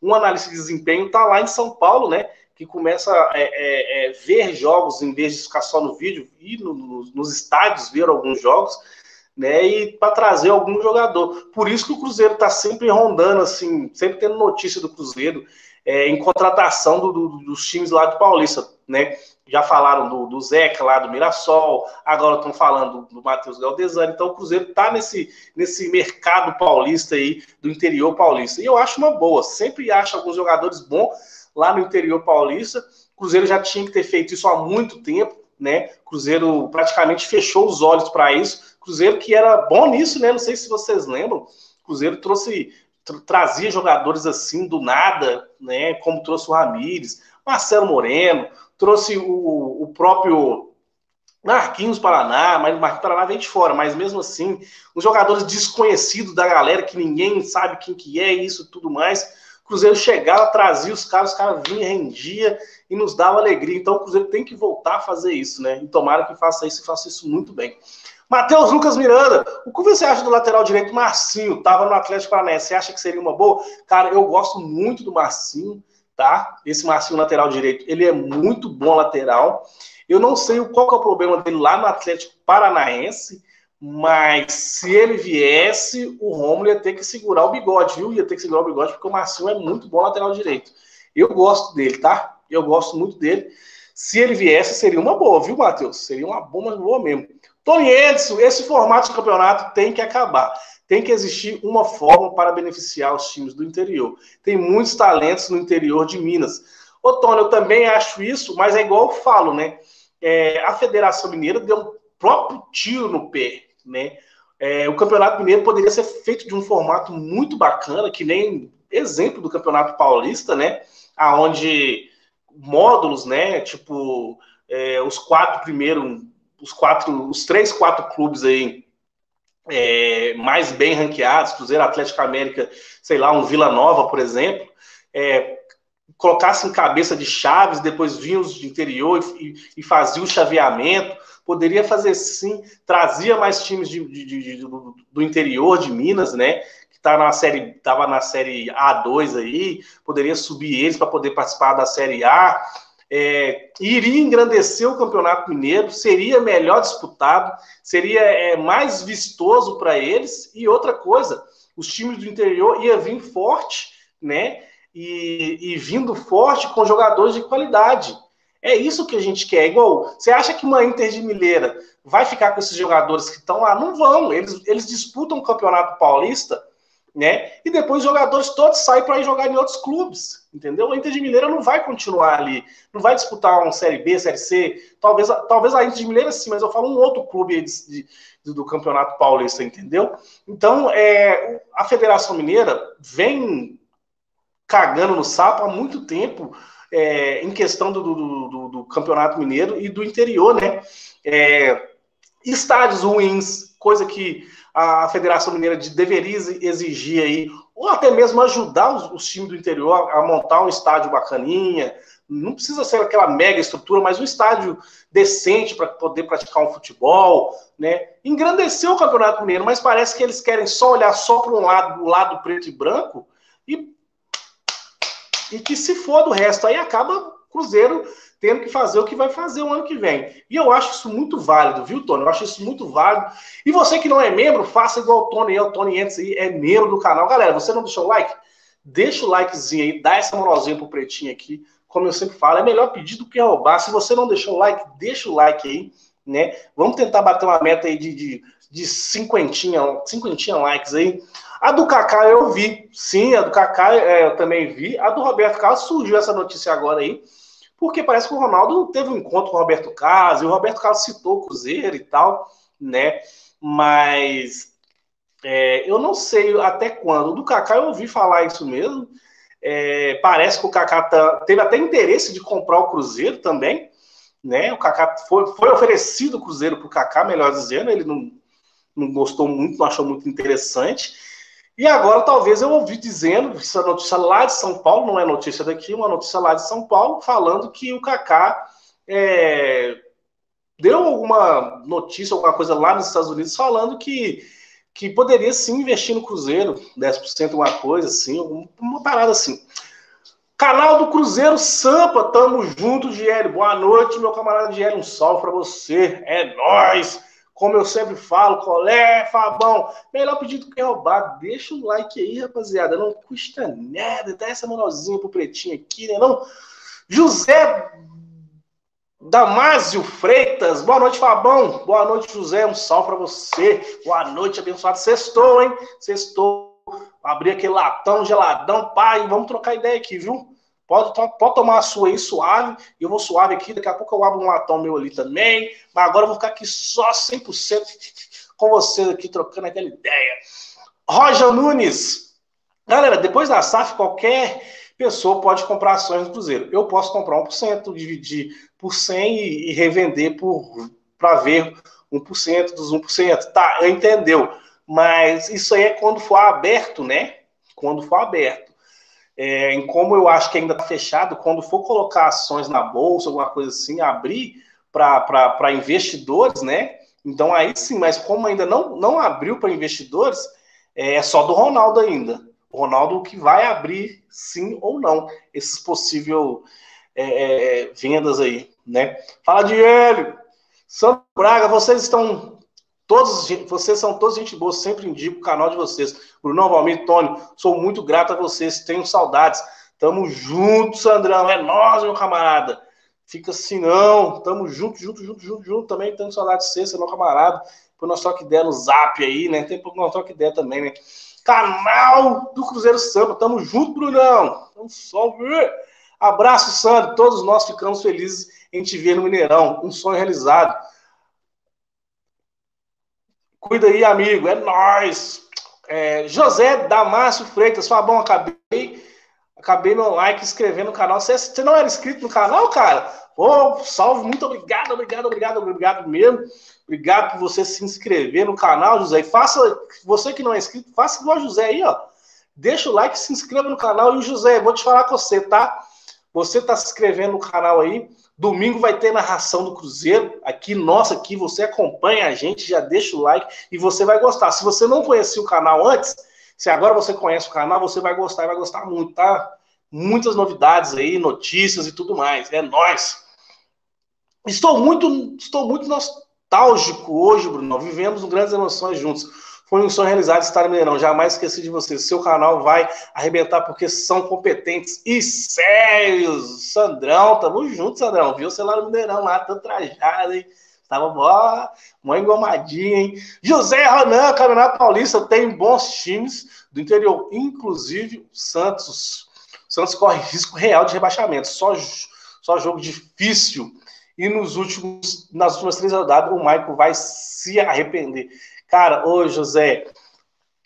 um analista de desempenho está lá em São Paulo, né, que começa a é, é, é, ver jogos em vez de ficar só no vídeo, ir no, no, nos estádios ver alguns jogos, né, e para trazer algum jogador. Por isso que o Cruzeiro está sempre rondando, assim, sempre tendo notícia do Cruzeiro é, em contratação do, do, dos times lá do Paulista, né? Já falaram do, do Zeca lá do Mirassol, agora estão falando do, do Matheus Galdesani, então o Cruzeiro está nesse, nesse mercado paulista aí, do interior paulista. E eu acho uma boa, sempre acho alguns jogadores bons lá no interior paulista. O Cruzeiro já tinha que ter feito isso há muito tempo, né? Cruzeiro praticamente fechou os olhos para isso. Cruzeiro que era bom nisso, né? Não sei se vocês lembram. Cruzeiro trouxe trazia jogadores assim do nada, né? Como trouxe o Ramires, Marcelo Moreno, trouxe o, o próprio Marquinhos Paraná, mas o Marquinhos Paraná vem de fora, mas mesmo assim, os jogadores desconhecidos da galera que ninguém sabe quem que é, isso tudo mais. Cruzeiro chegava, trazia os caras, os caras vinham, rendia e nos dava alegria. Então o Cruzeiro tem que voltar a fazer isso, né? E tomara que faça isso e faça isso muito bem. Matheus Lucas Miranda, o que você acha do lateral direito Marcinho? Tava no Atlético Paranaense, você acha que seria uma boa? Cara, eu gosto muito do Marcinho, tá? Esse Marcinho lateral direito, ele é muito bom lateral. Eu não sei qual é o problema dele lá no Atlético Paranaense, mas se ele viesse, o Romulo ia ter que segurar o bigode, viu? Ia ter que segurar o bigode, porque o Marcinho é muito bom lateral direito. Eu gosto dele, tá? Eu gosto muito dele. Se ele viesse, seria uma boa, viu, Matheus? Seria uma boa, boa mesmo. Tony Edson, esse formato de campeonato tem que acabar. Tem que existir uma forma para beneficiar os times do interior. Tem muitos talentos no interior de Minas. Ô, Tony, eu também acho isso, mas é igual eu falo, né? É, a Federação Mineira deu um próprio tiro no pé, né? É, o Campeonato Mineiro poderia ser feito de um formato muito bacana, que nem exemplo do Campeonato Paulista, né? Aonde módulos, né? Tipo, é, os quatro primeiros os quatro, os três, quatro clubes aí é, mais bem ranqueados, Cruzeiro Atlético América, sei lá, um Vila Nova, por exemplo, é, colocassem cabeça de chaves, depois vinham os de interior e, e, fazia o chaveamento, poderia fazer sim, trazia mais times de, de, de, do, do, interior de Minas, né? Que tá na série, estava na série A2 aí, poderia subir eles para poder participar da série A. É, iria engrandecer o Campeonato Mineiro, seria melhor disputado, seria é, mais vistoso para eles. E outra coisa, os times do interior iam vir forte, né? e, e vindo forte com jogadores de qualidade. É isso que a gente quer. Igual, você acha que uma Inter de Mineira vai ficar com esses jogadores que estão lá? Não vão. Eles, eles disputam o Campeonato Paulista, né? E depois os jogadores todos saem para ir jogar em outros clubes, entendeu? A Inter de Mineira não vai continuar ali, não vai disputar uma Série B, Série C. Talvez, talvez a Inter de Mineira sim, mas eu falo um outro clube de, de, do Campeonato Paulista, entendeu? Então, é, a Federação Mineira vem cagando no sapo há muito tempo é, em questão do, do, do, do, Campeonato Mineiro e do interior, né? É, estádios ruins, coisa que a Federação Mineira deveria exigir aí, ou até mesmo ajudar os, os times do interior a, a, montar um estádio bacaninha. Não precisa ser aquela mega estrutura, mas um estádio decente para poder praticar um futebol, né? Engrandecer o Campeonato Mineiro, mas parece que eles querem só olhar só para um lado, o lado preto e branco, e e que se for do resto, aí acaba Cruzeiro tendo que fazer o que vai fazer o ano que vem. E eu acho isso muito válido, viu, Tony? Eu acho isso muito válido. E você que não é membro, faça igual o Tony, o Tony Entes aí é membro do canal. Galera, você não deixou o like? Deixa o likezinho aí, dá essa moralzinha pro pretinho aqui. Como eu sempre falo, é melhor pedir do que roubar. Se você não deixou o like, deixa o like aí, né? Vamos tentar bater uma meta aí de, de, de cinquentinha, cinquentinha likes aí. A do Kaká eu vi, sim, a do Kaká é, eu também vi. A do Roberto Carlos surgiu essa notícia agora aí, porque parece que o Ronaldo teve um encontro com o Roberto Carlos, e o Roberto Carlos citou o Cruzeiro e tal, né? Mas é, eu não sei até quando. Do Kaká eu ouvi falar isso mesmo. É, parece que o Kaká tá, teve até interesse de comprar o Cruzeiro também, né? O Kaká foi, foi oferecido o Cruzeiro para o Kaká, melhor dizendo, ele não, não gostou muito, não achou muito interessante. E agora, talvez eu ouvi dizendo, essa notícia lá de São Paulo, não é notícia daqui, uma notícia lá de São Paulo, falando que o Kaká é, deu alguma notícia, alguma coisa lá nos Estados Unidos, falando que, que poderia sim investir no Cruzeiro, 10%, uma coisa assim, uma parada assim. Canal do Cruzeiro Sampa, tamo junto, Giel. Boa noite, meu camarada Giel. Um salve para você. É nós. Como eu sempre falo, colé, Fabão, melhor pedido que roubar. Deixa o like aí, rapaziada. Não custa nada. Dá essa moralzinha pro pretinho aqui, né? Não? José Damásio Freitas. Boa noite, Fabão. Boa noite, José. Um salve para você. Boa noite, abençoado. Sextou, hein? Sextou. Abrir aquele latão geladão, pai. Vamos trocar ideia aqui, viu? Pode, pode tomar a sua aí suave, eu vou suave aqui, daqui a pouco eu abro um latão meu ali também, mas agora eu vou ficar aqui só 100% com vocês aqui, trocando aquela ideia. Roger Nunes, galera, depois da SAF, qualquer pessoa pode comprar ações do Cruzeiro. Eu posso comprar 1%, dividir por 100 e, e revender para ver 1% dos 1%. Tá, entendeu. Mas isso aí é quando for aberto, né? Quando for aberto é, em como eu acho que ainda está fechado, quando for colocar ações na bolsa, alguma coisa assim, abrir para investidores, né? Então aí sim, mas como ainda não, não abriu para investidores, é, é só do Ronaldo ainda. O Ronaldo que vai abrir sim ou não esses possíveis é, é, vendas aí, né? Fala de! São Braga, vocês estão Todos, vocês são todos gente boa, sempre indico o canal de vocês. Bruno Valmir, Tony, sou muito grato a vocês, tenho saudades. Tamo junto, Sandrão, é nós, meu camarada. Fica assim, não, tamo junto, junto, junto, junto, junto. Também tenho saudades de você, meu camarada. Por nós troca ideia no zap aí, né? Tem pouco nós troca ideia também, né? Canal do Cruzeiro Samba, tamo junto, Brunão. Um salve! Abraço, Sandro. Todos nós ficamos felizes em te ver no Mineirão. Um sonho realizado. Cuida aí, amigo. É nós. É, José Damásio Freitas, Fabão, acabei Acabei no like, inscrevendo no canal. Você, você não era inscrito no canal, cara? Oh, salve, muito obrigado, obrigado, obrigado, obrigado mesmo. Obrigado por você se inscrever no canal, José. E faça, você que não é inscrito, faça igual José aí, ó. Deixa o like, se inscreva no canal. E o José, vou te falar com você, tá? Você tá se inscrevendo no canal aí. Domingo vai ter narração do Cruzeiro. Aqui, nossa, aqui você acompanha a gente, já deixa o like e você vai gostar. Se você não conhecia o canal antes, se agora você conhece o canal, você vai gostar e vai gostar muito, tá? Muitas novidades aí, notícias e tudo mais. É nós. Estou muito, estou muito nostálgico hoje, Bruno. Vivemos grandes emoções juntos. Foi um sonho realizado estar no Mineirão. Jamais esqueci de você. Seu canal vai arrebentar porque são competentes e sérios. Sandrão, tamo junto, Sandrão. Viu você lá no Mineirão, lá, todo trajado, hein? Tava mó, mó engomadinho, hein? José Ronan, Campeonato Paulista, tem bons times do interior, inclusive o Santos. O Santos corre risco real de rebaixamento. Só, só jogo difícil. E nos últimos, nas últimas três rodadas, o Michael vai se arrepender. Cara, ô José,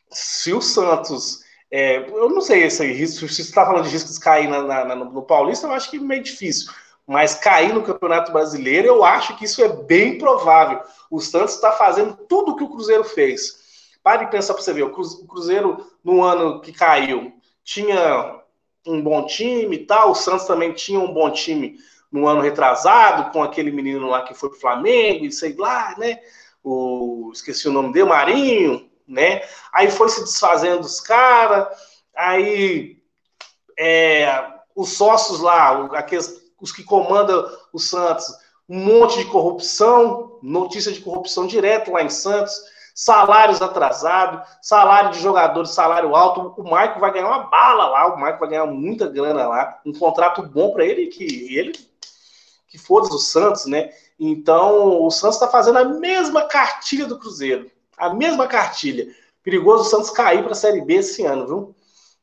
se o Santos. É, eu não sei se você está falando de risco de cair na, na, no Paulista, eu acho que é meio difícil. Mas cair no Campeonato Brasileiro, eu acho que isso é bem provável. O Santos está fazendo tudo o que o Cruzeiro fez. Pare de pensar para você ver. O Cruzeiro, no ano que caiu, tinha um bom time e tal. O Santos também tinha um bom time no ano retrasado, com aquele menino lá que foi pro Flamengo, e sei lá, né? O, esqueci o nome dele, Marinho, né? Aí foi se desfazendo dos caras, aí é, os sócios lá, aqueles os que comandam o Santos, um monte de corrupção, notícia de corrupção direto lá em Santos, salários atrasados, salário de jogadores, salário alto. O Marco vai ganhar uma bala lá, o Marco vai ganhar muita grana lá, um contrato bom para ele que ele que foda o Santos, né? Então, o Santos está fazendo a mesma cartilha do Cruzeiro, a mesma cartilha. Perigoso o Santos cair para a Série B esse ano, viu?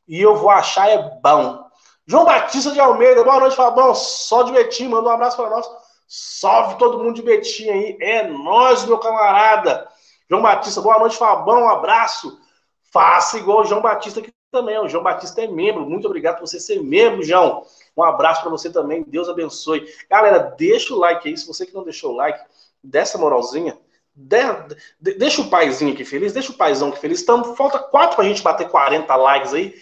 E eu vou achar é bom. João Batista de Almeida, boa noite, Fabão. Só de Betim, manda um abraço para nós. Salve todo mundo de Betim aí. É nós, meu camarada. João Batista, boa noite, Fabão. Um abraço. Faça igual o João Batista aqui também. O João Batista é membro. Muito obrigado por você ser membro, João. Um abraço para você também. Deus abençoe. Galera, deixa o like aí. Se você que não deixou o like, dessa moralzinha. De, de, deixa o paizinho aqui feliz, deixa o paizão aqui feliz. Tamo, falta quatro para a gente bater 40 likes aí.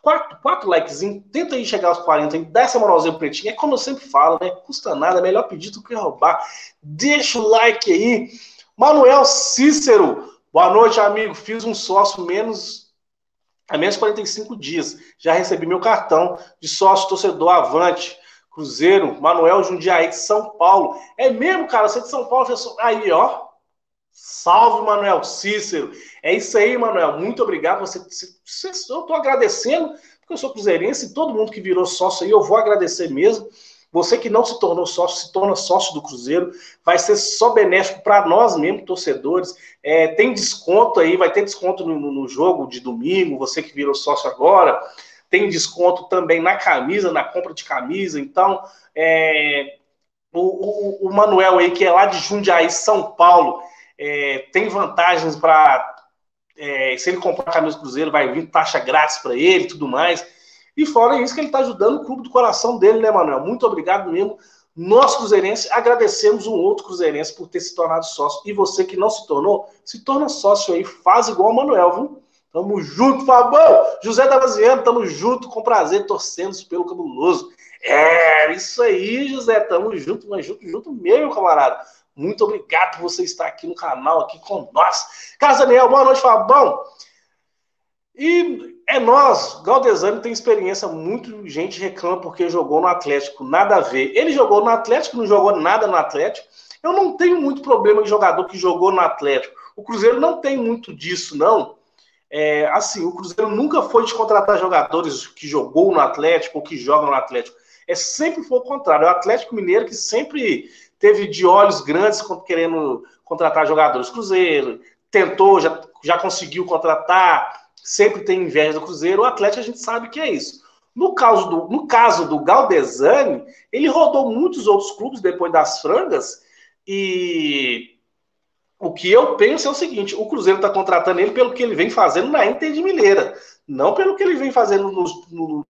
Quatro, quatro likezinhos, tenta aí chegar aos 40, hein? dá essa moralzinha pretinha. É como eu sempre falo, né? Custa nada, é melhor pedir do que roubar. Deixa o like aí. Manuel Cícero, boa noite, amigo. Fiz um sócio menos a menos 45 dias. Já recebi meu cartão de sócio torcedor Avante. Cruzeiro, Manuel Jundiaí de São Paulo. É mesmo, cara? Você é de São Paulo, professor. Aí, ó. Salve, Manuel Cícero. É isso aí, Manuel. Muito obrigado. Você, você eu estou agradecendo, porque eu sou cruzeirense e todo mundo que virou sócio aí, eu vou agradecer mesmo. Você que não se tornou sócio, se torna sócio do Cruzeiro, vai ser só benéfico para nós mesmo, torcedores. É, tem desconto aí, vai ter desconto no, no, jogo de domingo, você que virou sócio agora. Tem desconto também na camisa, na compra de camisa. Então, é, o, o, o Manuel aí, que é lá de Jundiaí, São Paulo, é, tem vantagens para. É, se ele comprar a camisa do Cruzeiro, vai vir taxa grátis para ele e tudo mais. E fora isso, que ele está ajudando o clube do coração dele, né, Manuel? Muito obrigado mesmo. Nós, cruzeirenses, agradecemos um outro cruzeirense por ter se tornado sócio. E você que não se tornou, se torna sócio aí, faz igual o Manuel, viu? Tamo junto, Fabão! José Davaziano, tamo junto, com prazer, torcendo pelo cabuloso. É, isso aí, José, tamo junto, mas junto, junto mesmo, camarada. Muito obrigado por você estar aqui no canal, aqui com nós. Carlos Daniel, boa noite, Fabão. E é nós, Galdesani tem experiência, muito gente reclama porque jogou no Atlético, nada a ver. Ele jogou no Atlético, não jogou nada no Atlético. Eu não tenho muito problema de jogador que jogou no Atlético. O Cruzeiro não tem muito disso, não. É, assim, o Cruzeiro nunca foi de contratar jogadores que jogou no Atlético ou que jogam no Atlético. É sempre foi o contrário. É o Atlético Mineiro que sempre teve de olhos grandes querendo contratar jogadores. Cruzeiro tentou, já, já conseguiu contratar, sempre tem inveja do Cruzeiro. O Atlético a gente sabe que é isso. No caso do, no caso do Galdesani, ele rodou muitos outros clubes depois das frangas e o que eu penso é o seguinte: o Cruzeiro está contratando ele pelo que ele vem fazendo na Inter de Mineira, não pelo que ele vem fazendo no, no,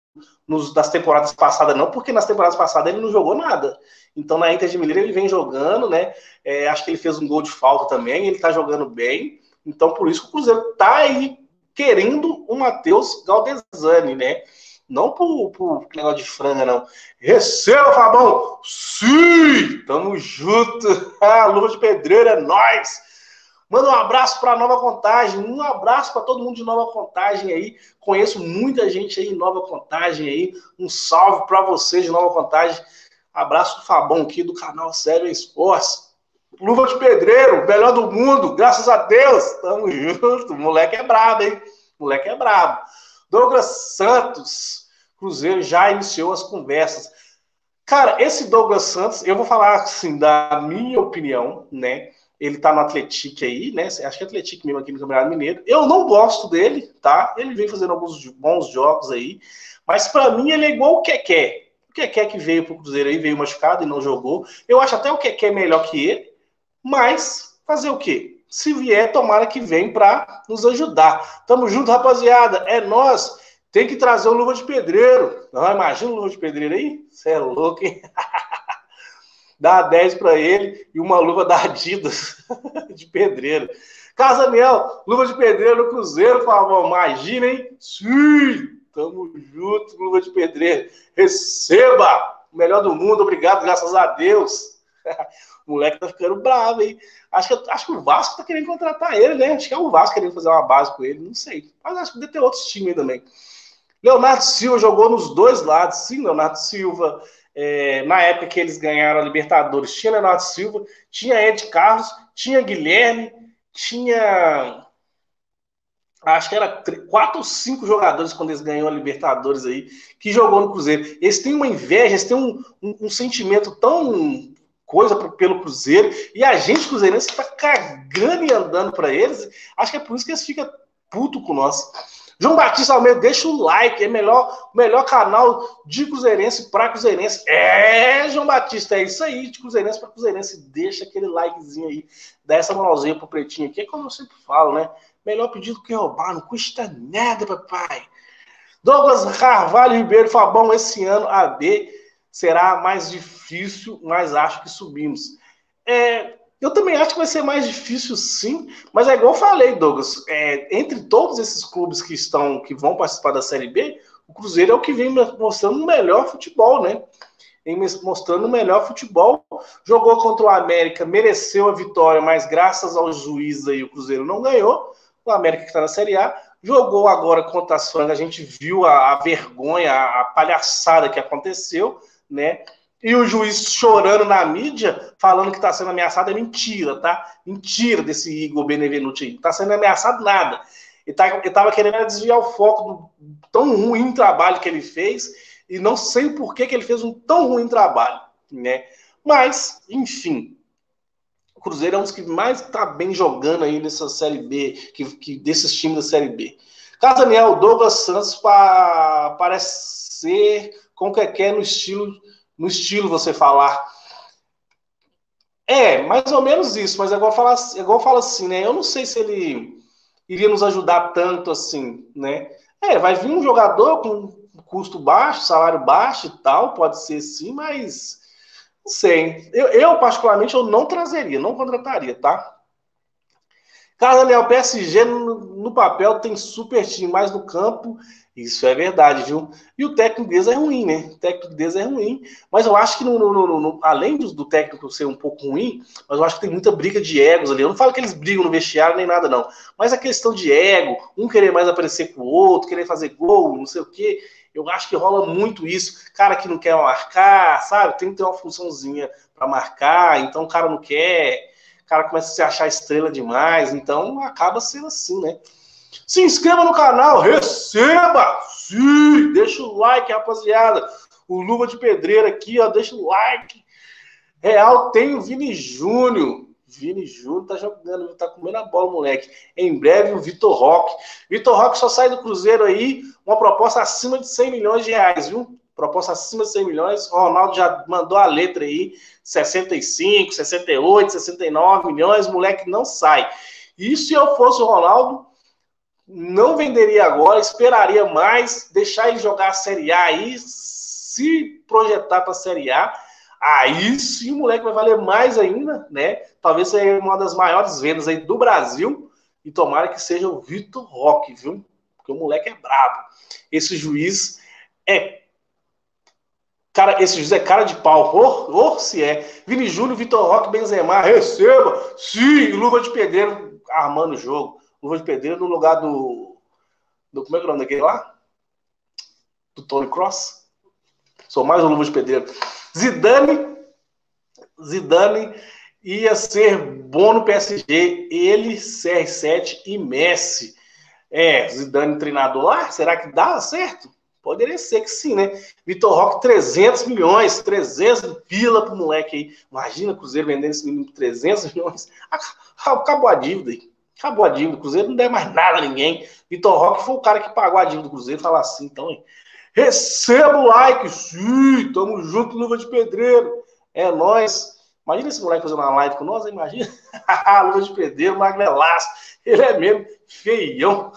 nos, das temporadas passadas, não, porque nas temporadas passadas ele não jogou nada. Então na Inter de Mineiro ele vem jogando, né? É, acho que ele fez um gol de falta também, ele tá jogando bem. Então por isso que o Cruzeiro tá aí querendo o Matheus Galdesani, né? Não por, por negócio de franga, não. Receba, Fabão! Sim! Tamo junto! Ah, luva de pedreiro é nóis! Manda um abraço para Nova Contagem, um abraço para todo mundo de Nova Contagem aí. Conheço muita gente aí em Nova Contagem aí. Um salve para vocês de Nova Contagem. Abraço do Fabão aqui do canal Sério Esportes. Luva de pedreiro, melhor do mundo, graças a Deus. Tamo junto. Moleque é brabo, hein? Moleque é brabo. Douglas Santos, Cruzeiro já iniciou as conversas. Cara, esse Douglas Santos, eu vou falar assim, da minha opinião, né? Ele tá no Atlético aí, né? Acho que é Atlético mesmo aqui no Campeonato Mineiro. Eu não gosto dele, tá? Ele vem fazendo alguns bons jogos aí, mas para mim ele é igual o Keké. O Keké que veio pro Cruzeiro aí, veio machucado e não jogou. Eu acho até o Keké melhor que ele, mas fazer o quê? Se vier, tomara que vem para nos ajudar. Tamo junto, rapaziada. É nós. Tem que trazer o luva de pedreiro. Não, imagina o luva de pedreiro aí? Você é louco, hein? dá 10 para ele e uma luva da Adidas de pedreiro. Casaniel, luva de pedreiro no Cruzeiro, favor. Imagina, hein? Sim! Tamo junto, luva de pedreiro. Receba! O melhor do mundo, obrigado, graças a Deus. o moleque tá ficando bravo, hein? Acho que, acho que o Vasco tá querendo contratar ele, né? Acho que é o Vasco querendo fazer uma base com ele, não sei. Mas acho que deve ter outros times aí também. Leonardo Silva jogou nos dois lados, sim, Leonardo Silva. É, na época que eles ganharam a Libertadores, tinha Leonardo Silva, tinha Ed Carlos, tinha Guilherme, tinha. Acho que era quatro ou cinco jogadores quando eles ganham a Libertadores aí, que jogou no Cruzeiro. Eles têm uma inveja, eles têm um, um, um sentimento tão coisa pelo Cruzeiro, e a gente cruzeirense está cagando e andando para eles. Acho que é por isso que eles ficam puto com nós. João Batista Almeida, deixa o like, é melhor, melhor canal de Cruzeirense para Cruzeirense. É, João Batista, é isso aí, de Cruzeirense para Cruzeirense. Deixa aquele likezinho aí, dá essa moralzinha pro pretinho aqui, é como eu sempre falo, né? Melhor pedido que roubar, não custa nada, papai. Douglas Carvalho Ribeiro, Fabão, esse ano a B será mais difícil, mas acho que subimos. É, eu também acho que vai ser mais difícil, sim, mas é igual eu falei, Douglas. É, entre todos esses clubes que estão, que vão participar da Série B, o Cruzeiro é o que vem mostrando o melhor futebol, né? Vem mostrando o melhor futebol. Jogou contra o América, mereceu a vitória, mas graças aos juízes aí o Cruzeiro não ganhou. O América que está na Série A jogou agora contra as Frangas, a gente viu a, a vergonha, a, a palhaçada que aconteceu, né? E o juiz chorando na mídia, falando que está sendo ameaçado, é mentira, tá? Mentira desse Igor Benevenuti. Não está sendo ameaçado nada. Ele tá, estava querendo desviar o foco do tão ruim trabalho que ele fez, e não sei por que, que ele fez um tão ruim trabalho, né? Mas, enfim, o Cruzeiro é um dos que mais está bem jogando aí nessa Série B, que, que desses times da Série B. Caso Daniel, Douglas Santos pa, parece ser com que quer no estilo no estilo você falar. É, mais ou menos isso, mas é igual falar, é igual fala assim, né? Eu não sei se ele iria nos ajudar tanto assim, né? É, vai vir um jogador com custo baixo, salário baixo e tal, pode ser sim, mas não sei. Eu, eu particularmente, eu não trazeria, não contrataria, tá? Cara, Daniel, PSG no, no papel tem super time, mas no campo isso é verdade, viu? E o técnico deles é ruim, né? O técnico deles é ruim. Mas eu acho que, no, no, no, além do, do, técnico ser um pouco ruim, mas eu acho que tem muita briga de egos ali. Eu não falo que eles brigam no vestiário nem nada, não. Mas a questão de ego, um querer mais aparecer com o outro, querer fazer gol, não sei o quê. Eu acho que rola muito isso. Cara que não quer marcar, sabe? Tem que ter uma funçãozinha para marcar, então o cara não quer. O cara começa a se achar estrela demais, então acaba sendo assim, né? Se inscreva no canal, receba! Sim! Deixa o like, rapaziada. O Luva de Pedreira aqui, ó, deixa o like. Real tem o Vini Júnior. Vini Júnior tá jogando, tá comendo a bola, moleque. Em breve o Vitor Roque. Vitor Roque só sai do Cruzeiro aí, uma proposta acima de 100 milhões de reais, viu? Proposta acima de 100 milhões. O Ronaldo já mandou a letra aí, 65, 68, 69 milhões, moleque não sai. E se eu fosse o Ronaldo, não venderia agora, esperaria mais, deixar ele jogar a Série A aí, se projetar para a Série A. Aí sim o moleque vai valer mais ainda, né? Talvez seja uma das maiores vendas aí do Brasil. E tomara que seja o Vitor Roque, viu? Porque o moleque é brabo. Esse juiz é. Cara, esse juiz é cara de pau. Ou se é. Vini Júnior, Vitor Roque, Benzema, receba! Sim, luva de pedreiro armando o jogo. Luva de pedreiro no lugar do. do como é que é o nome daquele lá? Do Tony Cross? Sou mais um luva de pedreiro. Zidane. Zidane ia ser bom no PSG. Ele, CR7 e Messi. É, Zidane treinador lá, será que dá certo? Poderia ser que sim, né? Vitor Roque, 300 milhões, 300 pila pro moleque aí. Imagina Cruzeiro vendendo esse menino por 300 milhões. Acabou a dívida aí. Acabou a dívida. O Cruzeiro não der mais nada a ninguém. Vitor Roque foi o cara que pagou a dívida do Cruzeiro. Fala assim, então, hein? Receba o like, sim, tamo junto, luva de pedreiro. É nós. Imagina esse moleque fazendo uma live com nós, imagina. luva de pedreiro, magnelaço. Ele é mesmo feião.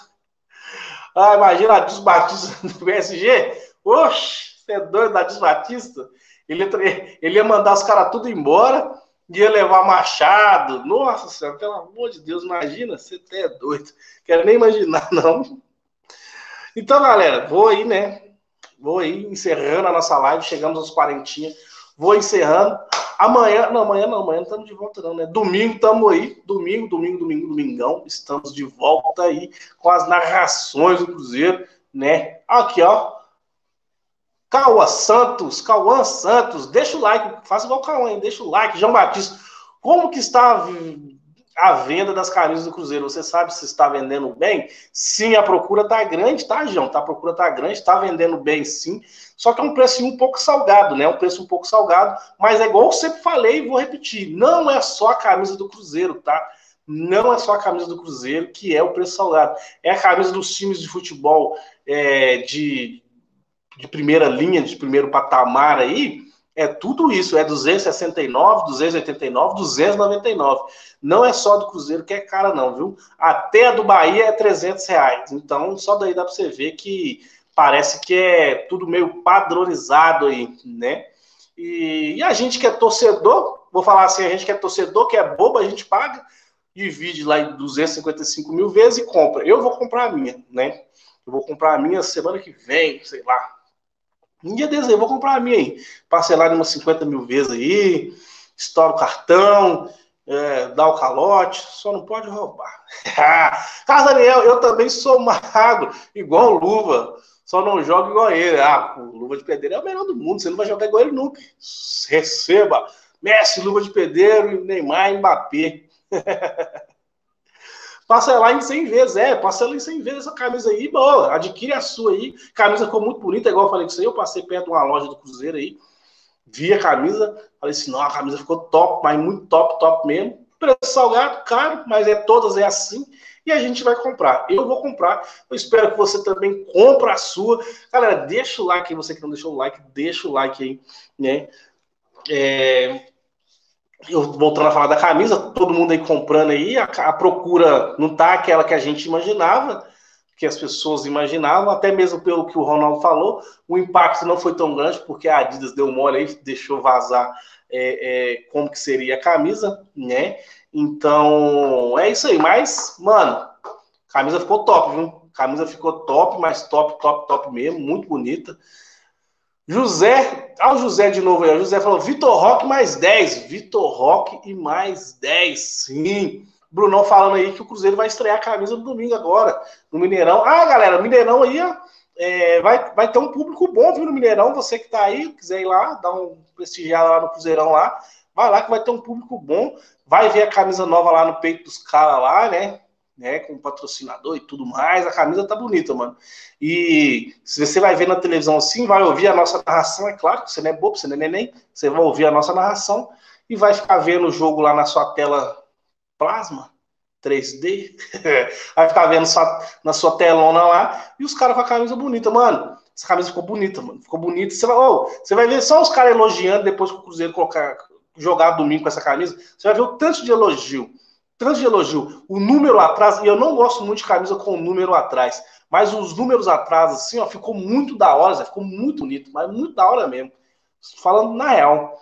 Ah, imagina a Adilson Batista do PSG. Oxe, você é doido, Adilson Batista? Ele, ele ia mandar os caras tudo embora, ia levar Machado. Nossa senhora, pelo amor de Deus, imagina, você até é doido. Quero nem imaginar, não. Então, galera, vou aí, né? Vou aí encerrando a nossa live, chegamos aos quarentinha. Vou encerrando. Amanhã, não, amanhã não, amanhã não estamos de volta não, né? Domingo estamos aí, domingo, domingo, domingo, domingão, estamos de volta aí com as narrações do Cruzeiro, né? Aqui, ó, Cauã Santos, Cauã Santos, deixa o like, faça igual o Cauã, hein? deixa o like, João Batista, como que está a venda das camisas do Cruzeiro. Você sabe se está vendendo bem? Sim, a procura está grande, tá, João? Tá, a procura está grande, está vendendo bem, sim. Só que é um preço um pouco salgado, né? Um preço um pouco salgado, mas é igual eu sempre falei e vou repetir: não é só a camisa do Cruzeiro, tá? Não é só a camisa do Cruzeiro que é o preço salgado. É a camisa dos times de futebol é, de, de primeira linha, de primeiro patamar aí, é tudo isso, é 269, 289, 299. Não é só do Cruzeiro que é cara, não, viu? Até a do Bahia é 300 reais. Então, só daí dá para você ver que parece que é tudo meio padronizado aí, né? E, e, a gente que é torcedor, vou falar assim, a gente que é torcedor, que é bobo, a gente paga, divide lá em 255 mil vezes e compra. Eu vou comprar a minha, né? Eu vou comprar a minha semana que vem, sei lá, um dia desses aí, vou comprar a minha aí. Parcelar umas 50 mil vezes aí, estoura o cartão, é, dá o calote, só não pode roubar. Carlos Daniel, eu também sou magro, igual luva. Só não jogo igual ele. Ah, luva de pedreiro é o melhor do mundo. Você não vai jogar igual ele nunca. Receba. Messi, luva de pedreiro, Neymar, Mbappé. Parcelar em 100 vezes, é, parcela em 100 vezes essa camisa aí, boa, adquire a sua aí. Camisa ficou muito bonita, igual eu falei com você, eu passei perto de uma loja do Cruzeiro aí, vi a camisa, falei assim, não, a camisa ficou top, mas muito top, top mesmo. Preço salgado, caro, mas é todas é assim e a gente vai comprar. Eu vou comprar. Eu espero que você também compre a sua. Galera, deixa o like aí, você que não deixou o like, deixa o like aí, né? É, eu voltando a falar da camisa, todo mundo aí comprando aí, a, a, procura não tá aquela que a gente imaginava, que as pessoas imaginavam, até mesmo pelo que o Ronaldo falou, o impacto não foi tão grande, porque a Adidas deu mole aí, deixou vazar é, é, como que seria a camisa, né? Então, é isso aí, mas, mano, camisa ficou top, viu? Camisa ficou top, mas top, top, top mesmo, muito bonita. José, ah, o José de novo aí. O José falou: Vitor Roque mais 10. Vitor Roque e mais 10, sim. Brunão falando aí que o Cruzeiro vai estrear a camisa no domingo agora, no Mineirão. Ah, galera, Mineirão aí, é, vai, vai ter um público bom, viu, no Mineirão. Você que tá aí, quiser ir lá, dar um prestigiado lá no Cruzeirão lá, vai lá que vai ter um público bom. Vai ver a camisa nova lá no peito dos caras lá, né? Né, com patrocinador e tudo mais. A camisa tá bonita, mano. E se você vai ver na televisão assim, vai ouvir a nossa narração, é claro que você não é bobo, você não é neném, você vai ouvir a nossa narração e vai ficar vendo o jogo lá na sua tela plasma. 3D, vai ficar vendo sua, na sua telona lá, e os caras com a camisa bonita, mano. Essa camisa ficou bonita, mano. Ficou bonita. Você vai, oh, você vai ver só os caras elogiando depois que o Cruzeiro colocar, jogar domingo com essa camisa. Você vai ver o tanto de elogio tanto de elogio, o número atrás, e eu não gosto muito de camisa com o número atrás, mas os números atrás, assim, ó, ficou muito da hora, ficou muito bonito, mas muito da hora mesmo. Falando na real.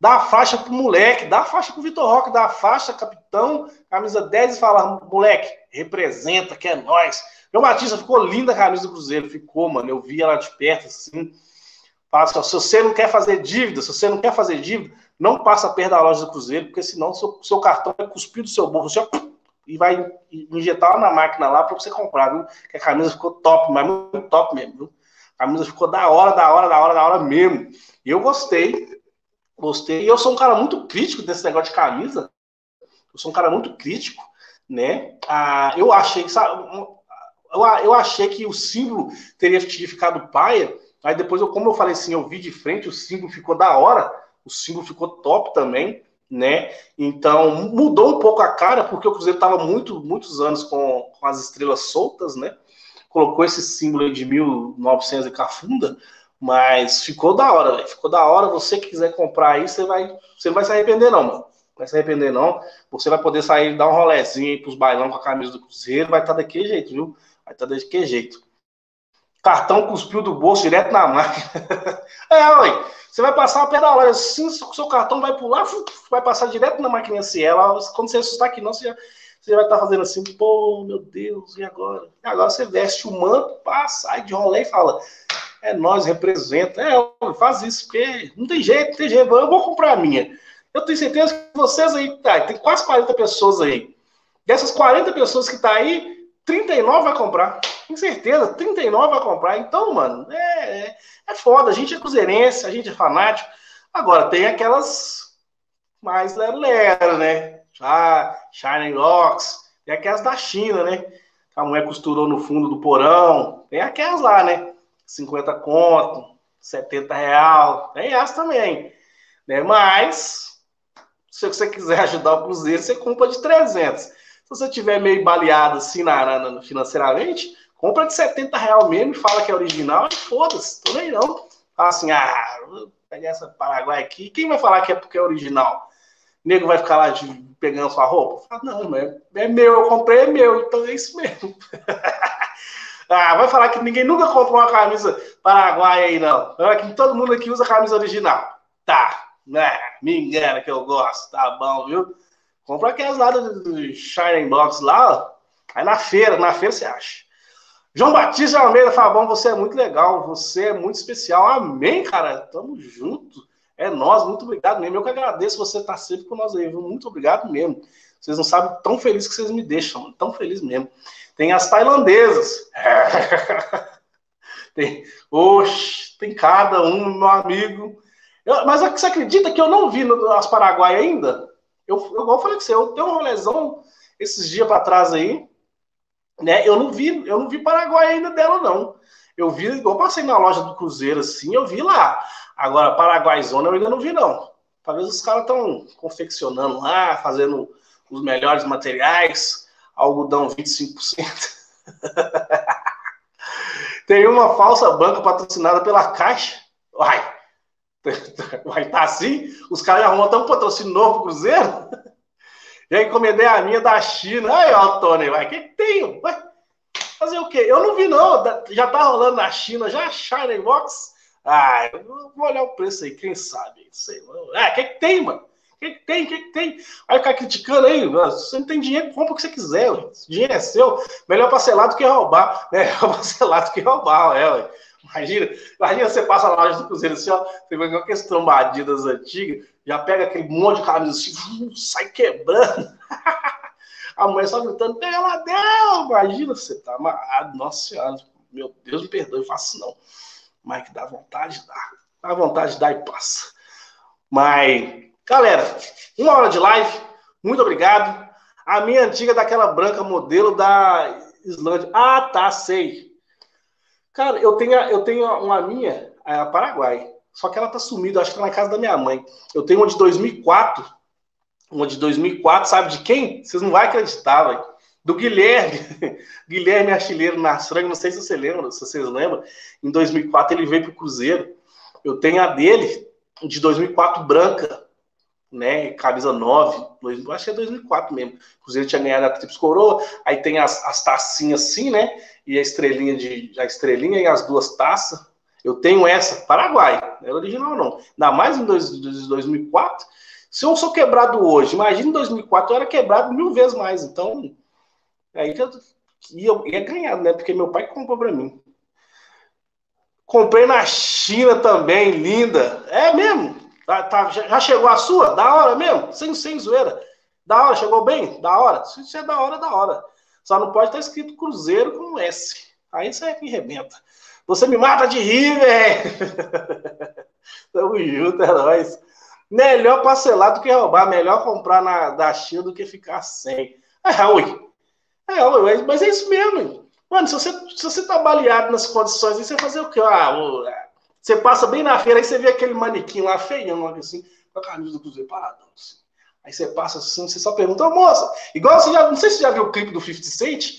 Dá a faixa pro moleque, dá a faixa pro Vitor Roque, dá a faixa, capitão, camisa 10 e fala, moleque, representa, que é nós. Meu Batista ficou linda a camisa do Cruzeiro, ficou, mano. Eu vi ela de perto, assim. Ó, se você não quer fazer dívida, se você não quer fazer dívida, não passa perto da loja do Cruzeiro, porque senão seu, seu cartão vai cuspir do seu bolso assim, e vai injetar na máquina lá para você comprar, viu? Que a camisa ficou top, mas muito top mesmo, viu? A camisa ficou da hora, da hora, da hora, da hora mesmo. E eu gostei. Gostei. E eu sou um cara muito crítico desse negócio de camisa. Eu sou um cara muito crítico, né? Ah, eu achei, sabe, eu, eu achei que o símbolo teria ficado paia. Aí depois, eu, como eu falei assim, eu vi de frente, o símbolo ficou da hora o símbolo ficou top também, né? Então mudou um pouco a cara, porque o Cruzeiro estava muito, muitos anos com, com, as estrelas soltas, né? Colocou esse símbolo de 1900 e cafunda, mas ficou da hora, véio. ficou da hora. Você que quiser comprar aí, você vai, você não vai se arrepender não, mano. Não vai se arrepender não. Você vai poder sair, dar um rolezinho aí pros bailão com a camisa do Cruzeiro, vai estar tá daquele jeito, viu? Vai estar tá daquele jeito. Cartão cuspiu do bolso direto na máquina. é, oi. Você vai passar uma pedalada assim, seu cartão vai pular, vai passar direto na máquina Cielo. Quando você assustar aqui, não, você, já, você vai estar fazendo assim, pô, meu Deus, e agora? E agora você veste o manto, passa, sai de rolê e fala, é nós, representa. É, faz isso, porque não tem jeito, não tem jeito, eu vou comprar a minha. Eu tenho certeza que vocês aí, tá, tem quase 40 pessoas aí. Dessas 40 pessoas que tá aí, 39 vai comprar. Com certeza, 39 vai comprar. Então, mano, é, é, é foda. A gente é cruzeirense, a gente é fanático. Agora, tem aquelas mais lero-lero, né? Ah, Shining Rocks. Tem aquelas da China, né? A mulher costurou no fundo do porão. Tem aquelas lá, né? 50 conto, 70 real. Tem essa também. Né? Mas, se você quiser ajudar o Cruzeiro, você compra de 300. Se você tiver meio baleado assim na, na, financeiramente, Compra de 70 real mesmo e fala que é original e foda-se, tô nem não. Fala assim, ah, pegar essa Paraguai aqui. Quem vai falar que é porque é original? O nego vai ficar lá de, pegando sua roupa? Fala, não, mas é meu, eu comprei, é meu, então é isso mesmo. ah, vai falar que ninguém nunca comprou uma camisa Paraguai aí, não. Vai que todo mundo aqui usa camisa original. Tá, né? Me engana que eu gosto, tá bom, viu? Compra aquelas lá do, do Shining Box lá, ó. Aí na feira, na feira você acha. João Batista Almeida Fabão, você é muito legal, você é muito especial. Amém, cara. Tamo junto. É nós, muito obrigado mesmo. Eu que agradeço você estar sempre com nós aí, viu? Muito obrigado mesmo. Vocês não sabem tão feliz que vocês me deixam, tão feliz mesmo. Tem as tailandesas. tem, oxe, tem cada um, meu amigo. Eu, mas você acredita que eu não vi no, as Paraguai ainda? Eu, igual eu falei com você, eu tenho um rolezão esses dias para trás aí né? Eu não vi, eu não vi Paraguai ainda dela não. Eu vi, eu passei na loja do Cruzeiro assim, eu vi lá. Agora Paraguai Zona eu ainda não vi não. Talvez os caras estão confeccionando lá, fazendo os melhores materiais, algodão 25%. Tem uma falsa banca patrocinada pela Caixa. Uai, vai tá assim? Os caras arrumam até um patrocínio novo pro Cruzeiro? Já encomendei a minha da China. Aí, ó, Tony, vai, que tem? Vai fazer o quê? Eu não vi, não. Já tá rolando na China, já China Box. Ah, vou olhar o preço aí, quem sabe? Sei lá. O que, que tem, mano? O que, tem? O que, tem? Vai ficar criticando aí. Se você não tem dinheiro, compra o que você quiser. Ué. Dinheiro é seu, melhor parcelar do que roubar. Né? Melhor parcelar do que roubar, é, ué. Imagina, imagina você passa na loja do Cruzeiro assim, ó, você vê aquelas trombadidas antigas, já pega aquele monte de camisa assim, sai quebrando. A mãe só gritando, pela Deus! Imagina, você tá amarrado, nossa senhora, meu Deus me perdoe, eu faço não. Mas que dá vontade, dá. Dá vontade, dá e passa. Mas, galera, uma hora de live, muito obrigado. A minha antiga é daquela branca modelo da Islândia. Ah, tá, sei. Cara, eu tenho, eu tenho uma minha, a Paraguai. Só que ela tá sumida, acho que tá na casa da minha mãe. Eu tenho uma de 2004. Uma de 2004, sabe de quem? Vocês não vão acreditar, velho. Do Guilherme. Guilherme Artilheiro Nasrang, não sei se você lembra, se vocês lembram. Em 2004 ele veio pro Cruzeiro. Eu tenho a dele, de 2004, branca. Né? Camisa 9, dois, acho que é 2004 mesmo. Cruzeiro tinha ganhado a Trips Coroa, aí tem as, as tacinhas assim, né? E a estrelinha de a estrelinha e as duas taças. Eu tenho essa, Paraguai, não é original não. Ainda mais em dois, 2004. Se eu sou quebrado hoje, imagina em 2004 eu era quebrado mil vezes mais. Então, aí eu ia, ia ganhar, né? Porque meu pai comprou para mim. Comprei na China também, linda. É mesmo? Tá, tá, já chegou a sua? Da hora mesmo? Sem, sem zoeira. Da hora, chegou bem? Da hora. Se isso é da hora, da hora. Só não pode estar escrito Cruzeiro com S. Aí você é que arrebenta. Você me mata de rir, velho. Tamo junto, é nóis. Melhor parcelar do que roubar. Melhor comprar na, da China do que ficar sem. É, ui. É, ui, mas é isso mesmo. Mano, se você, se você tá baleado nas condições, você fazer o quê? Ah, você passa bem na feira, aí você vê aquele manequim lá feião, assim, com a camisa do Cruzeiro paradão, assim. Aí você passa assim, você só pergunta, oh, moça, igual você já, não sei se você já viu o clipe do 50 Cent,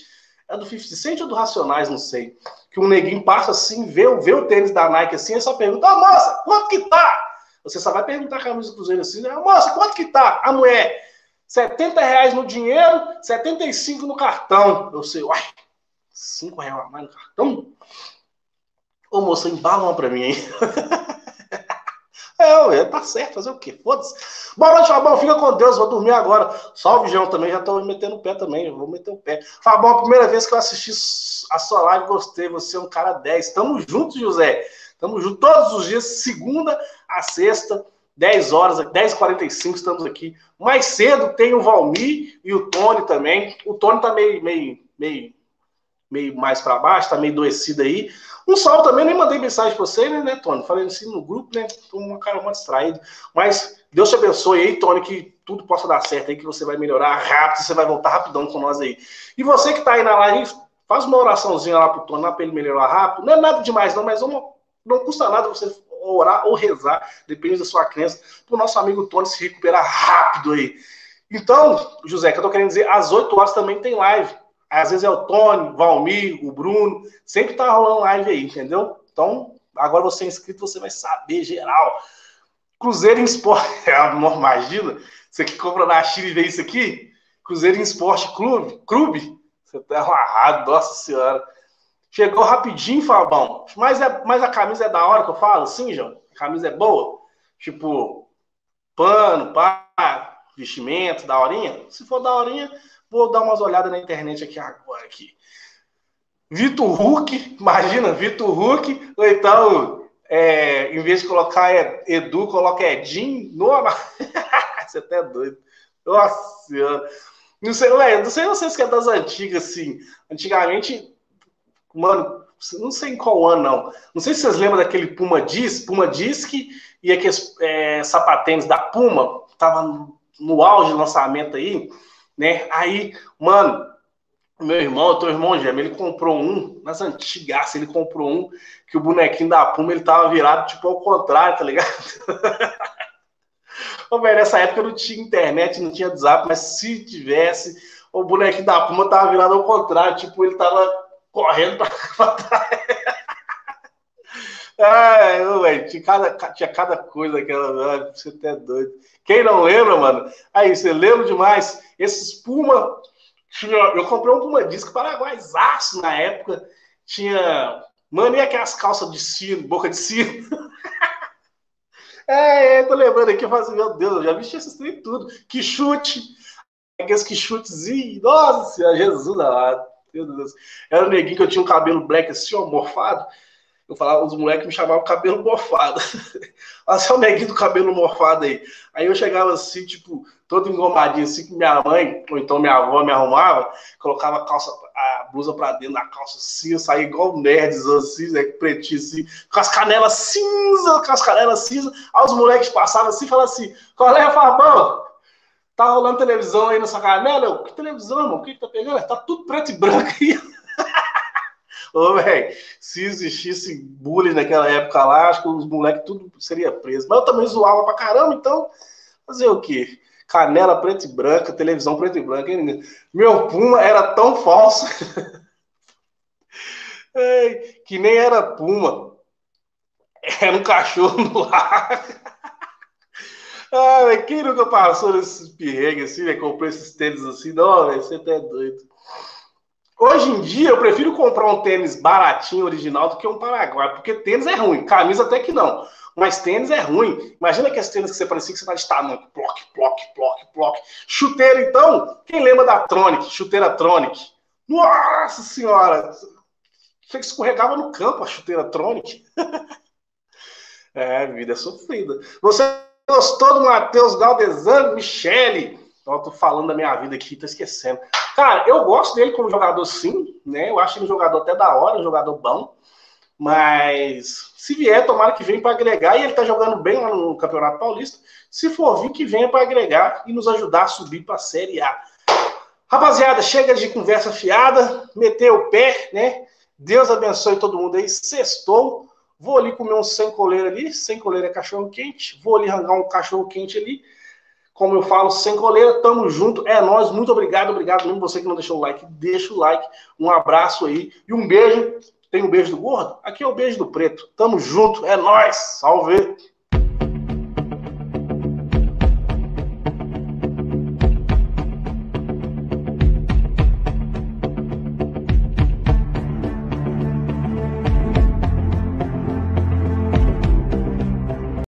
é do 50 Cent ou do Racionais, não sei. Que um neguinho passa assim, vê, vê o tênis da Nike assim, e só pergunta, oh, moça, quanto que tá? Você só vai perguntar a camisa do Cruzeiro assim, né? moça, quanto que tá? A mulher, 70 reais no dinheiro, 75 no cartão. Eu sei, uai, 5 reais a mais no cartão? Ô moça, embala uma pra mim aí. é, tá certo, fazer o quê? Foda-se. Boa noite, Fabão. Fica com Deus, vou dormir agora. Salve, João, também. Já tô metendo o pé também. Vou meter o pé. Fabão, a primeira vez que eu assisti a sua live, gostei. Você é um cara 10. Tamo junto, José. Tamo junto todos os dias, segunda a sexta. 10 horas, 10h45 estamos aqui. Mais cedo tem o Valmir e o Tony também. O Tony tá meio, meio, meio, meio mais para baixo, tá meio doecido aí. Um salve também, nem mandei mensagem para você, né, né, Tony? Falei assim no grupo, né? Tô uma cara uma distraído. Mas Deus te abençoe aí, Tony, que tudo possa dar certo aí, que você vai melhorar rápido, você vai voltar rapidão com nós aí. E você que tá aí na live, faz uma oraçãozinha lá pro Tony, lá pra ele melhorar rápido. Não é nada demais, não, mas uma, não custa nada você orar ou rezar, depende da sua crença, pro nosso amigo Tony se recuperar rápido aí. Então, José, que eu tô querendo dizer, às 8 horas também tem live. Às vezes é o Tony, o Valmir, o Bruno. Sempre tá rolando live aí, entendeu? Então, agora você é inscrito, você vai saber geral. Cruzeiro em Esporte. Imagina, você que compra na Chile e vê isso aqui? Cruzeiro em Esporte Clube? Clube? Você tá amarrado, nossa senhora. Chegou rapidinho, Fabão. Mas, é, mas a camisa é da hora que eu falo? Sim, João. A camisa é boa? Tipo, pano, pá, vestimento, da horinha? Se for da horinha, Vou dar umas olhadas na internet aqui agora. Aqui. Vitor Huck, imagina, Vitor Huck, ou então, é, em vez de colocar Edu, coloca Edinho. No... Você até é doido. Nossa. Não sei, ué, não sei vocês que é das antigas, assim. Antigamente, mano, não sei em qual ano, não. Não sei se vocês lembram daquele Puma Disc, Puma Disc e aqueles é, sapatênis da Puma, tava no auge do lançamento aí né? Aí, mano, meu irmão, teu irmão gêmeo, ele comprou um, nas antigas, ele comprou um que o bonequinho da Puma ele tava virado tipo ao contrário, tá ligado? Ô, velho, nessa época não tinha internet, não tinha WhatsApp, mas se tivesse, o bonequinho da Puma tava virado ao contrário, tipo, ele tava correndo pra, trás. Velho, tinha cada, tinha cada coisa aquela, você até é doido. Quem não lembra, mano? Aí, você lembra demais? Esses Puma. Tinha, eu comprei um Puma Disco paraguaisaço na época. Tinha. Mano, e aquelas calças de sino, boca de sino? é, é, tô lembrando aqui, eu falo assim, meu Deus, eu já vesti esses trem tudo. Que chute! Aqueles que chutezinho, nossa senhora, Jesus amado. Meu Deus. Era um neguinho que eu tinha um cabelo black assim, ó, morfado. Eu falava, os moleques me chamavam cabelo morfado. Olha o neguinho do cabelo morfado aí. Aí eu chegava assim, tipo, todo engomadinho, assim, que minha mãe, ou então minha avó me arrumava, colocava a calça, a blusa pra dentro da calça assim, eu saía igual nerds, assim, né, pretinho assim, com as canelas cinza, com as canelas cinza. Aí os moleques passavam assim falavam assim, qual é, Fabão? Tá rolando televisão aí na sua canela? Eu, que televisão, irmão? O que, que tá pegando? Tá tudo preto e branco aí. Ô, velho, se existisse bullying naquela época lá, acho que os moleques tudo seria preso. Mas eu também zoava pra caramba, então fazer o quê? Canela preta e branca, televisão preta e branca. Hein? Meu Puma era tão falso que nem era Puma. Era um cachorro no ar. Ah, quem nunca passou nesses pirregues assim, né? Comprou esses tênis assim, não, véio, você tá doido. Hoje em dia, eu prefiro comprar um tênis baratinho, original, do que um Paraguai, porque tênis é ruim, camisa até que não. Mas tênis é ruim. Imagina que tênis que você parecia que você tá de tamanho. Ploc, ploc, ploc, ploc. Chuteira, então, quem lembra da Tronic? Chuteira Tronic. Nossa senhora! Você escorregava no campo a chuteira Tronic. é, vida é sofrida. Você gostou do Matheus Galdesano, Michele? Eu tô falando da minha vida aqui, tô esquecendo. Cara, eu gosto dele como jogador, sim, né? Eu acho ele um jogador até da hora, um jogador bom. Mas se vier, tomara que venha para agregar. E ele tá jogando bem lá no Campeonato Paulista. Se for vir, que venha para agregar e nos ajudar a subir para a Série A. Rapaziada, chega de conversa fiada, meter o pé, né? Deus abençoe todo mundo aí. Sextou. Vou ali comer um sem coleira ali. Sem coleira é cachorro quente. Vou ali arrancar um cachorro quente ali como eu falo, sem coleira, tamo junto, é nós, muito obrigado, obrigado mesmo você que não deixou o like, deixa o like, um abraço aí e um beijo. Tem um beijo do gordo? Aqui é o beijo do preto. Tamo junto, é nós. Salve.